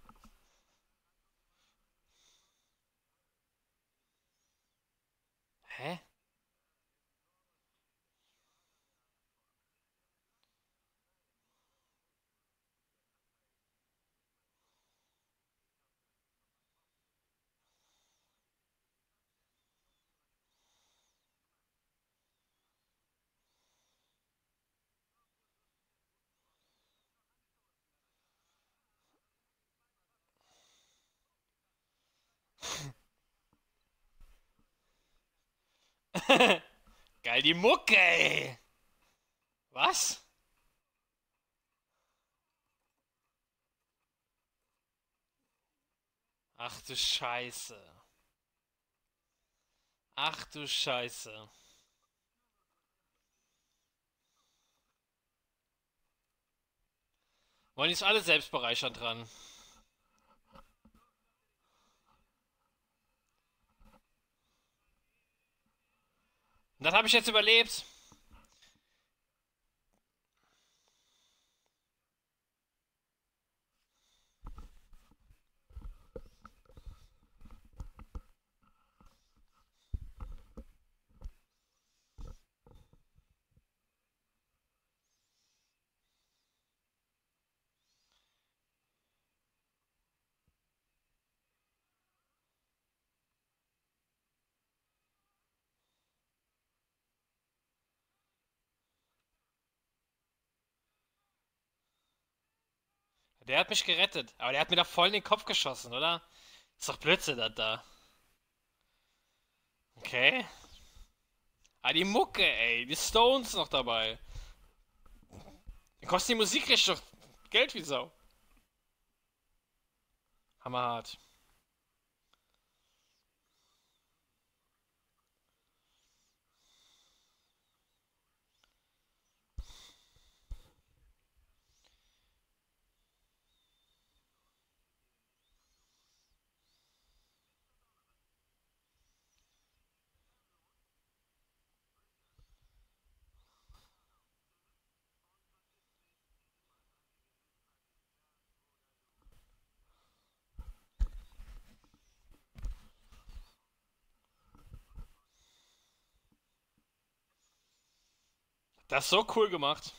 Geil die Mucke, ey. Was? Ach du Scheiße. Ach du Scheiße. Wollen jetzt alle selbst bereichern dran. Und das habe ich jetzt überlebt. Der hat mich gerettet. Aber der hat mir da voll in den Kopf geschossen, oder? Ist doch Blödsinn, das da. Okay. Ah, die Mucke, ey. Die Stones noch dabei. Kostet die Musik richtig doch Geld wie Sau. Hammerhart. Das ist so cool gemacht.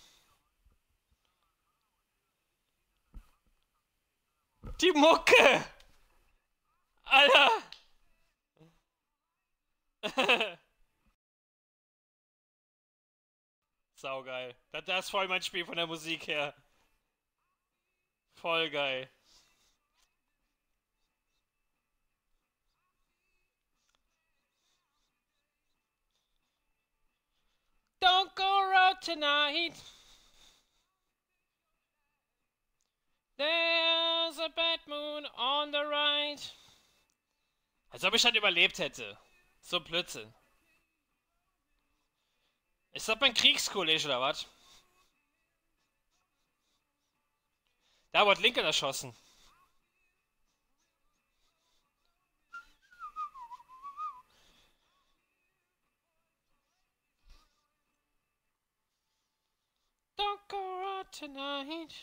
Die Mucke! Alter! Saugeil. Das, das ist voll mein Spiel von der Musik her. Voll geil. Don't go out tonight. There's a bad moon on the right. Als ob ich das überlebt hätte. So Blödsinn. Ist das mein Kriegskollege oder was? Da wurde Lincoln erschossen. Tonight.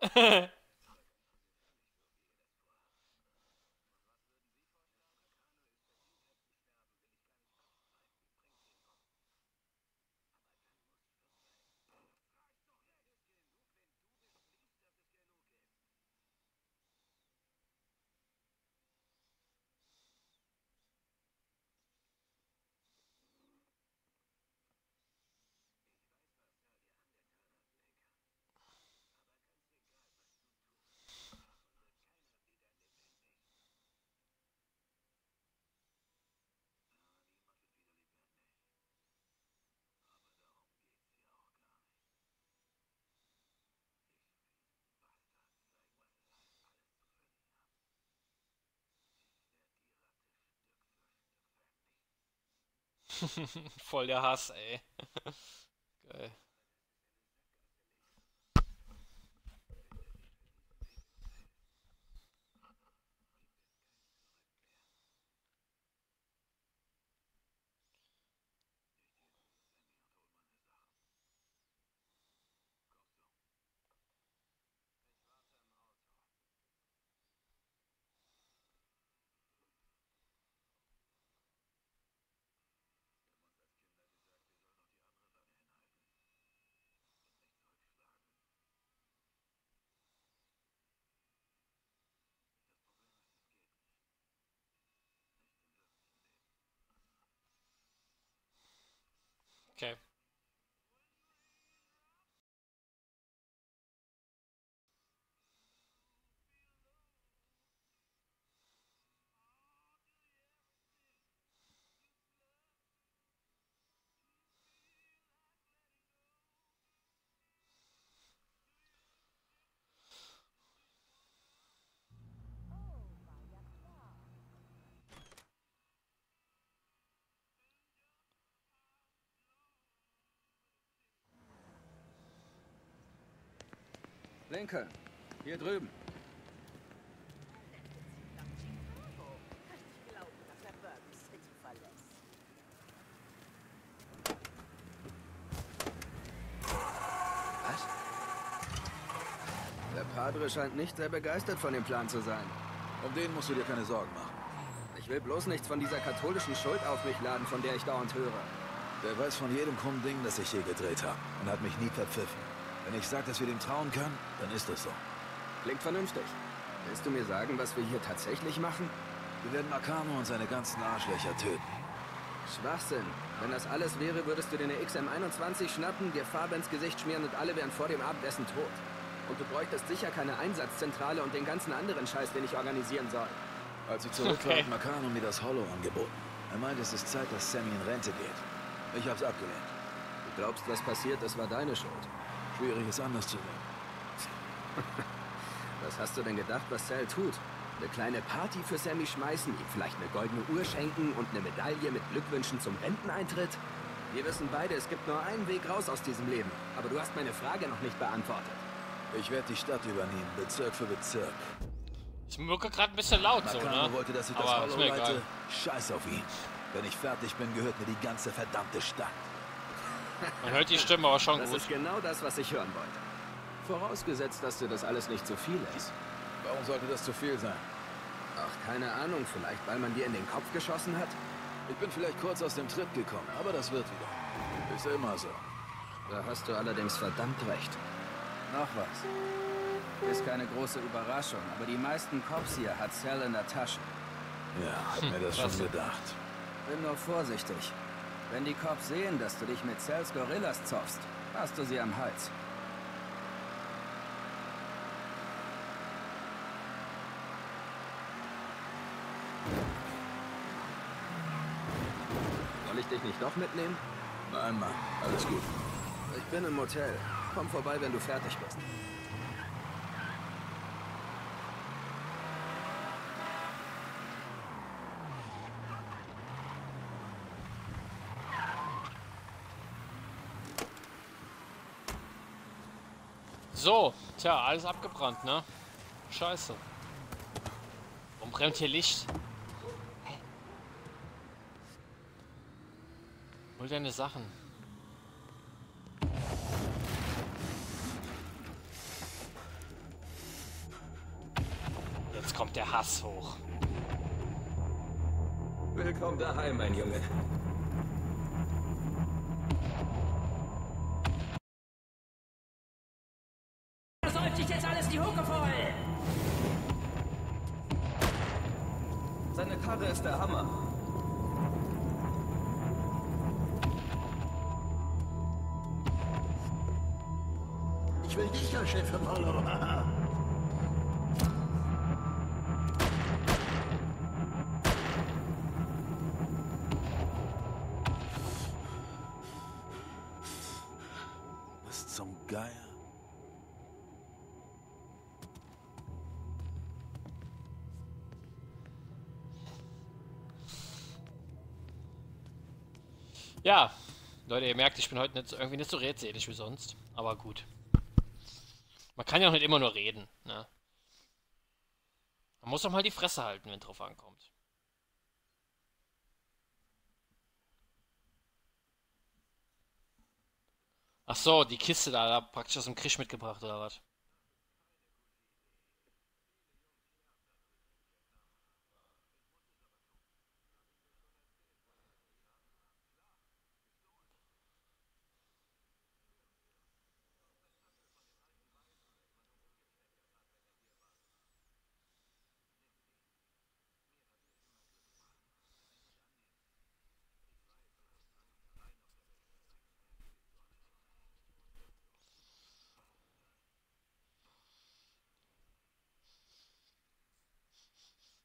Voll der Hass, ey. Geil. Okay. Lincoln, hier drüben. Was? Der Padre scheint nicht sehr begeistert von dem Plan zu sein. Um den musst du dir keine Sorgen machen. Ich will bloß nichts von dieser katholischen Schuld auf mich laden, von der ich dauernd höre. Der weiß von jedem krummen Ding, das ich je gedreht habe. Und hat mich nie verpfiffen. Wenn ich sage, dass wir dem trauen können, dann ist das so. Klingt vernünftig. Willst du mir sagen, was wir hier tatsächlich machen? Wir werden Makamo und seine ganzen Arschlöcher töten. Schwachsinn. Wenn das alles wäre, würdest du dir eine XM21 schnappen, dir Farbe ins Gesicht schmieren und alle wären vor dem Abendessen tot. Und du bräuchtest sicher keine Einsatzzentrale und den ganzen anderen Scheiß, den ich organisieren soll. Als ich zurück war, Okay. hat Makano mir das Hollow angeboten. Er meinte, es ist Zeit, dass Sammy in Rente geht. Ich hab's abgelehnt. Du glaubst, was passiert, das war deine Schuld. Schwierig, es anders zu sehen. Was hast du denn gedacht, was Sal tut? Eine kleine Party für Sammy schmeißen, ihm vielleicht eine goldene Uhr schenken und eine Medaille mit Glückwünschen zum Renteneintritt? Wir wissen beide, es gibt nur einen Weg raus aus diesem Leben. Aber du hast meine Frage noch nicht beantwortet. Ich werde die Stadt übernehmen, Bezirk für Bezirk. Ich wirke gerade ein bisschen laut so, Makano ne? wollte, dass ich das Aber ist Hollow mir egal. leite. Scheiß auf ihn. Wenn ich fertig bin, gehört mir die ganze verdammte Stadt. Man hört die Stimme aber schon Das gut. ist genau das, was ich hören wollte. Vorausgesetzt, dass dir das alles nicht zu viel ist. Warum sollte das zu viel sein? Ach, keine Ahnung, vielleicht weil man dir in den Kopf geschossen hat? Ich bin vielleicht kurz aus dem Tritt gekommen, aber das wird wieder. Ist immer so. Da hast du allerdings verdammt recht. Noch was. Ist keine große Überraschung, aber die meisten Cops hier hat Sal in der Tasche. Ja, hab Hm, mir das schon gedacht. Bin nur vorsichtig. Wenn die Cops sehen, dass du dich mit Sals Gorillas zoffst, hast du sie am Hals. Soll ich dich nicht doch mitnehmen? Nein, Mann, alles gut. Ich bin im Motel. Komm vorbei, wenn du fertig bist. So, tja, alles abgebrannt, ne? Scheiße. Warum brennt hier Licht? Hol deine Sachen. Jetzt kommt der Hass hoch. Willkommen daheim, mein Junge. Ja, Leute, ihr merkt, ich bin heute nicht, so- irgendwie nicht so redselig wie sonst. Aber gut. Man kann ja auch nicht immer nur reden, ne? Man muss doch mal die Fresse halten, wenn drauf ankommt. Ach so, die Kiste da, da praktisch aus dem Krieg mitgebracht, oder was?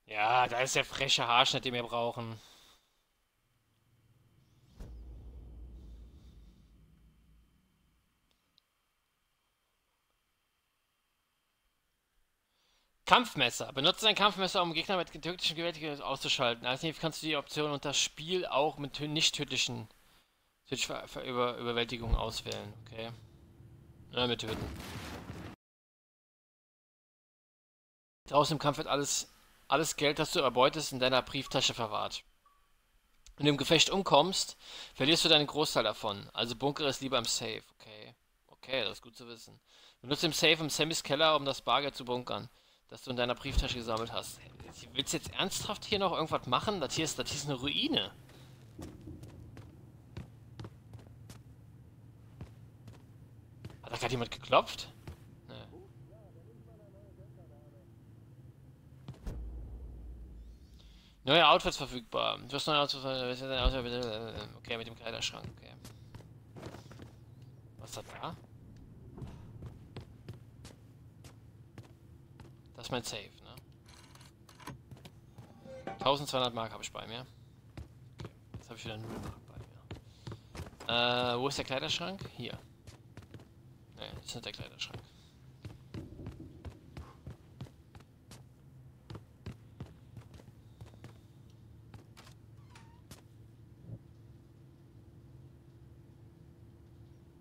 Ja, da ist der freche Haarschnitt, den wir brauchen. Kampfmesser. Benutze dein Kampfmesser, um Gegner mit tödlichen Gewaltigen auszuschalten. Alternativ kannst du die Option unter Spiel auch mit nicht tödlichen Ver Über Überwältigung auswählen. Okay. Ja, mit töten. Draußen im Kampf wird alles, alles Geld, das du erbeutest, in deiner Brieftasche verwahrt. Wenn du im Gefecht umkommst, verlierst du deinen Großteil davon. Also bunkere es lieber im Safe. Okay. Okay, das ist gut zu wissen. Benutze im Safe im Sammys Keller, um das Bargeld zu bunkern, das du in deiner Brieftasche gesammelt hast. Willst du jetzt ernsthaft hier noch irgendwas machen? Das hier ist, das hier ist eine Ruine. Hat da gerade jemand geklopft? Nee. Neue Outfits verfügbar. Du hast neue Outfits verfügbar. Okay, mit dem Kleiderschrank. Okay. Was ist das da? Das ist mein Safe, ne? 1200 Mark habe ich bei mir. Jetzt habe ich wieder 0 Mark bei mir. Äh, wo ist der Kleiderschrank? Hier. Ne, das ist nicht der Kleiderschrank.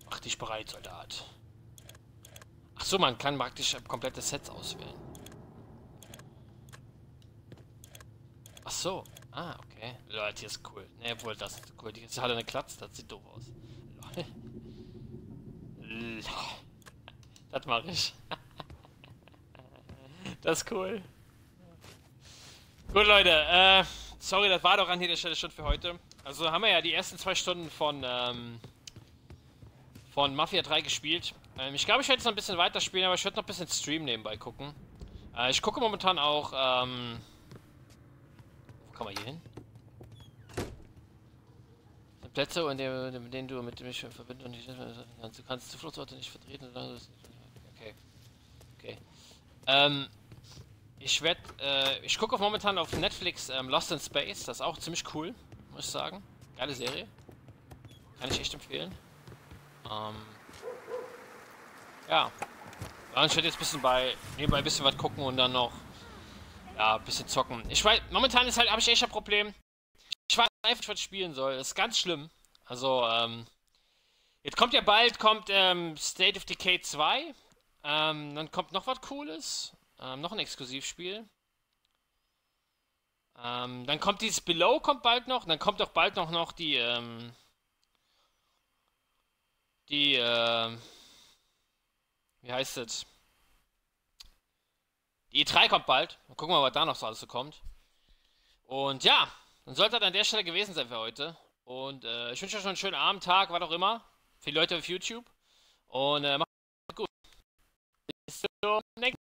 Mach dich bereit, Soldat. Ach so, man kann praktisch komplette Sets auswählen. Ach so. Ah, okay. Leute, hier ist cool. Ne, wohl, das ist cool. Die ist halt eine Klatz, das sieht doof aus. Das mache ich. das ist cool. Gut, Leute. Äh, sorry, das war doch an jeder Stelle schon für heute. Also haben wir ja die ersten zwei Stunden von, ähm, von Mafia 3 gespielt. Ähm, ich glaube, ich werde jetzt noch ein bisschen weiter spielen, aber ich werde noch ein bisschen Stream nebenbei gucken. Äh, ich gucke momentan auch, ähm, wo kann man hier hin? Plätze, in denen, in denen du mit mich verbindest und nicht, du kannst Zufluchtsorte nicht vertreten. Okay. Okay. Ähm, ich werde, äh, ich gucke momentan auf Netflix ähm, Lost in Space. Das ist auch ziemlich cool, muss ich sagen. Geile Serie. Kann ich echt empfehlen. Ähm, ja. Ich werde jetzt ein bisschen bei, nebenbei ein bisschen was gucken und dann noch, ja, ein bisschen zocken. Ich weiß, momentan ist halt, habe ich echt ein Problem. Ich weiß einfach, was ich spielen soll. Das ist ganz schlimm. Also, ähm, jetzt kommt ja bald, kommt, ähm, State of Decay 2. Ähm, dann kommt noch was Cooles. Ähm, noch ein Exklusivspiel. Ähm, dann kommt dieses Below, kommt bald noch. Dann kommt auch bald noch, noch die, ähm, die, äh, wie heißt es? Die E3 kommt bald. Mal gucken wir mal, was da noch so alles so kommt. Und ja, dann sollte das an der Stelle gewesen sein für heute. Und äh, ich wünsche euch noch einen schönen Abend, Tag, was auch immer. Für die Leute auf YouTube. Und äh, macht's gut. Bis zum nächsten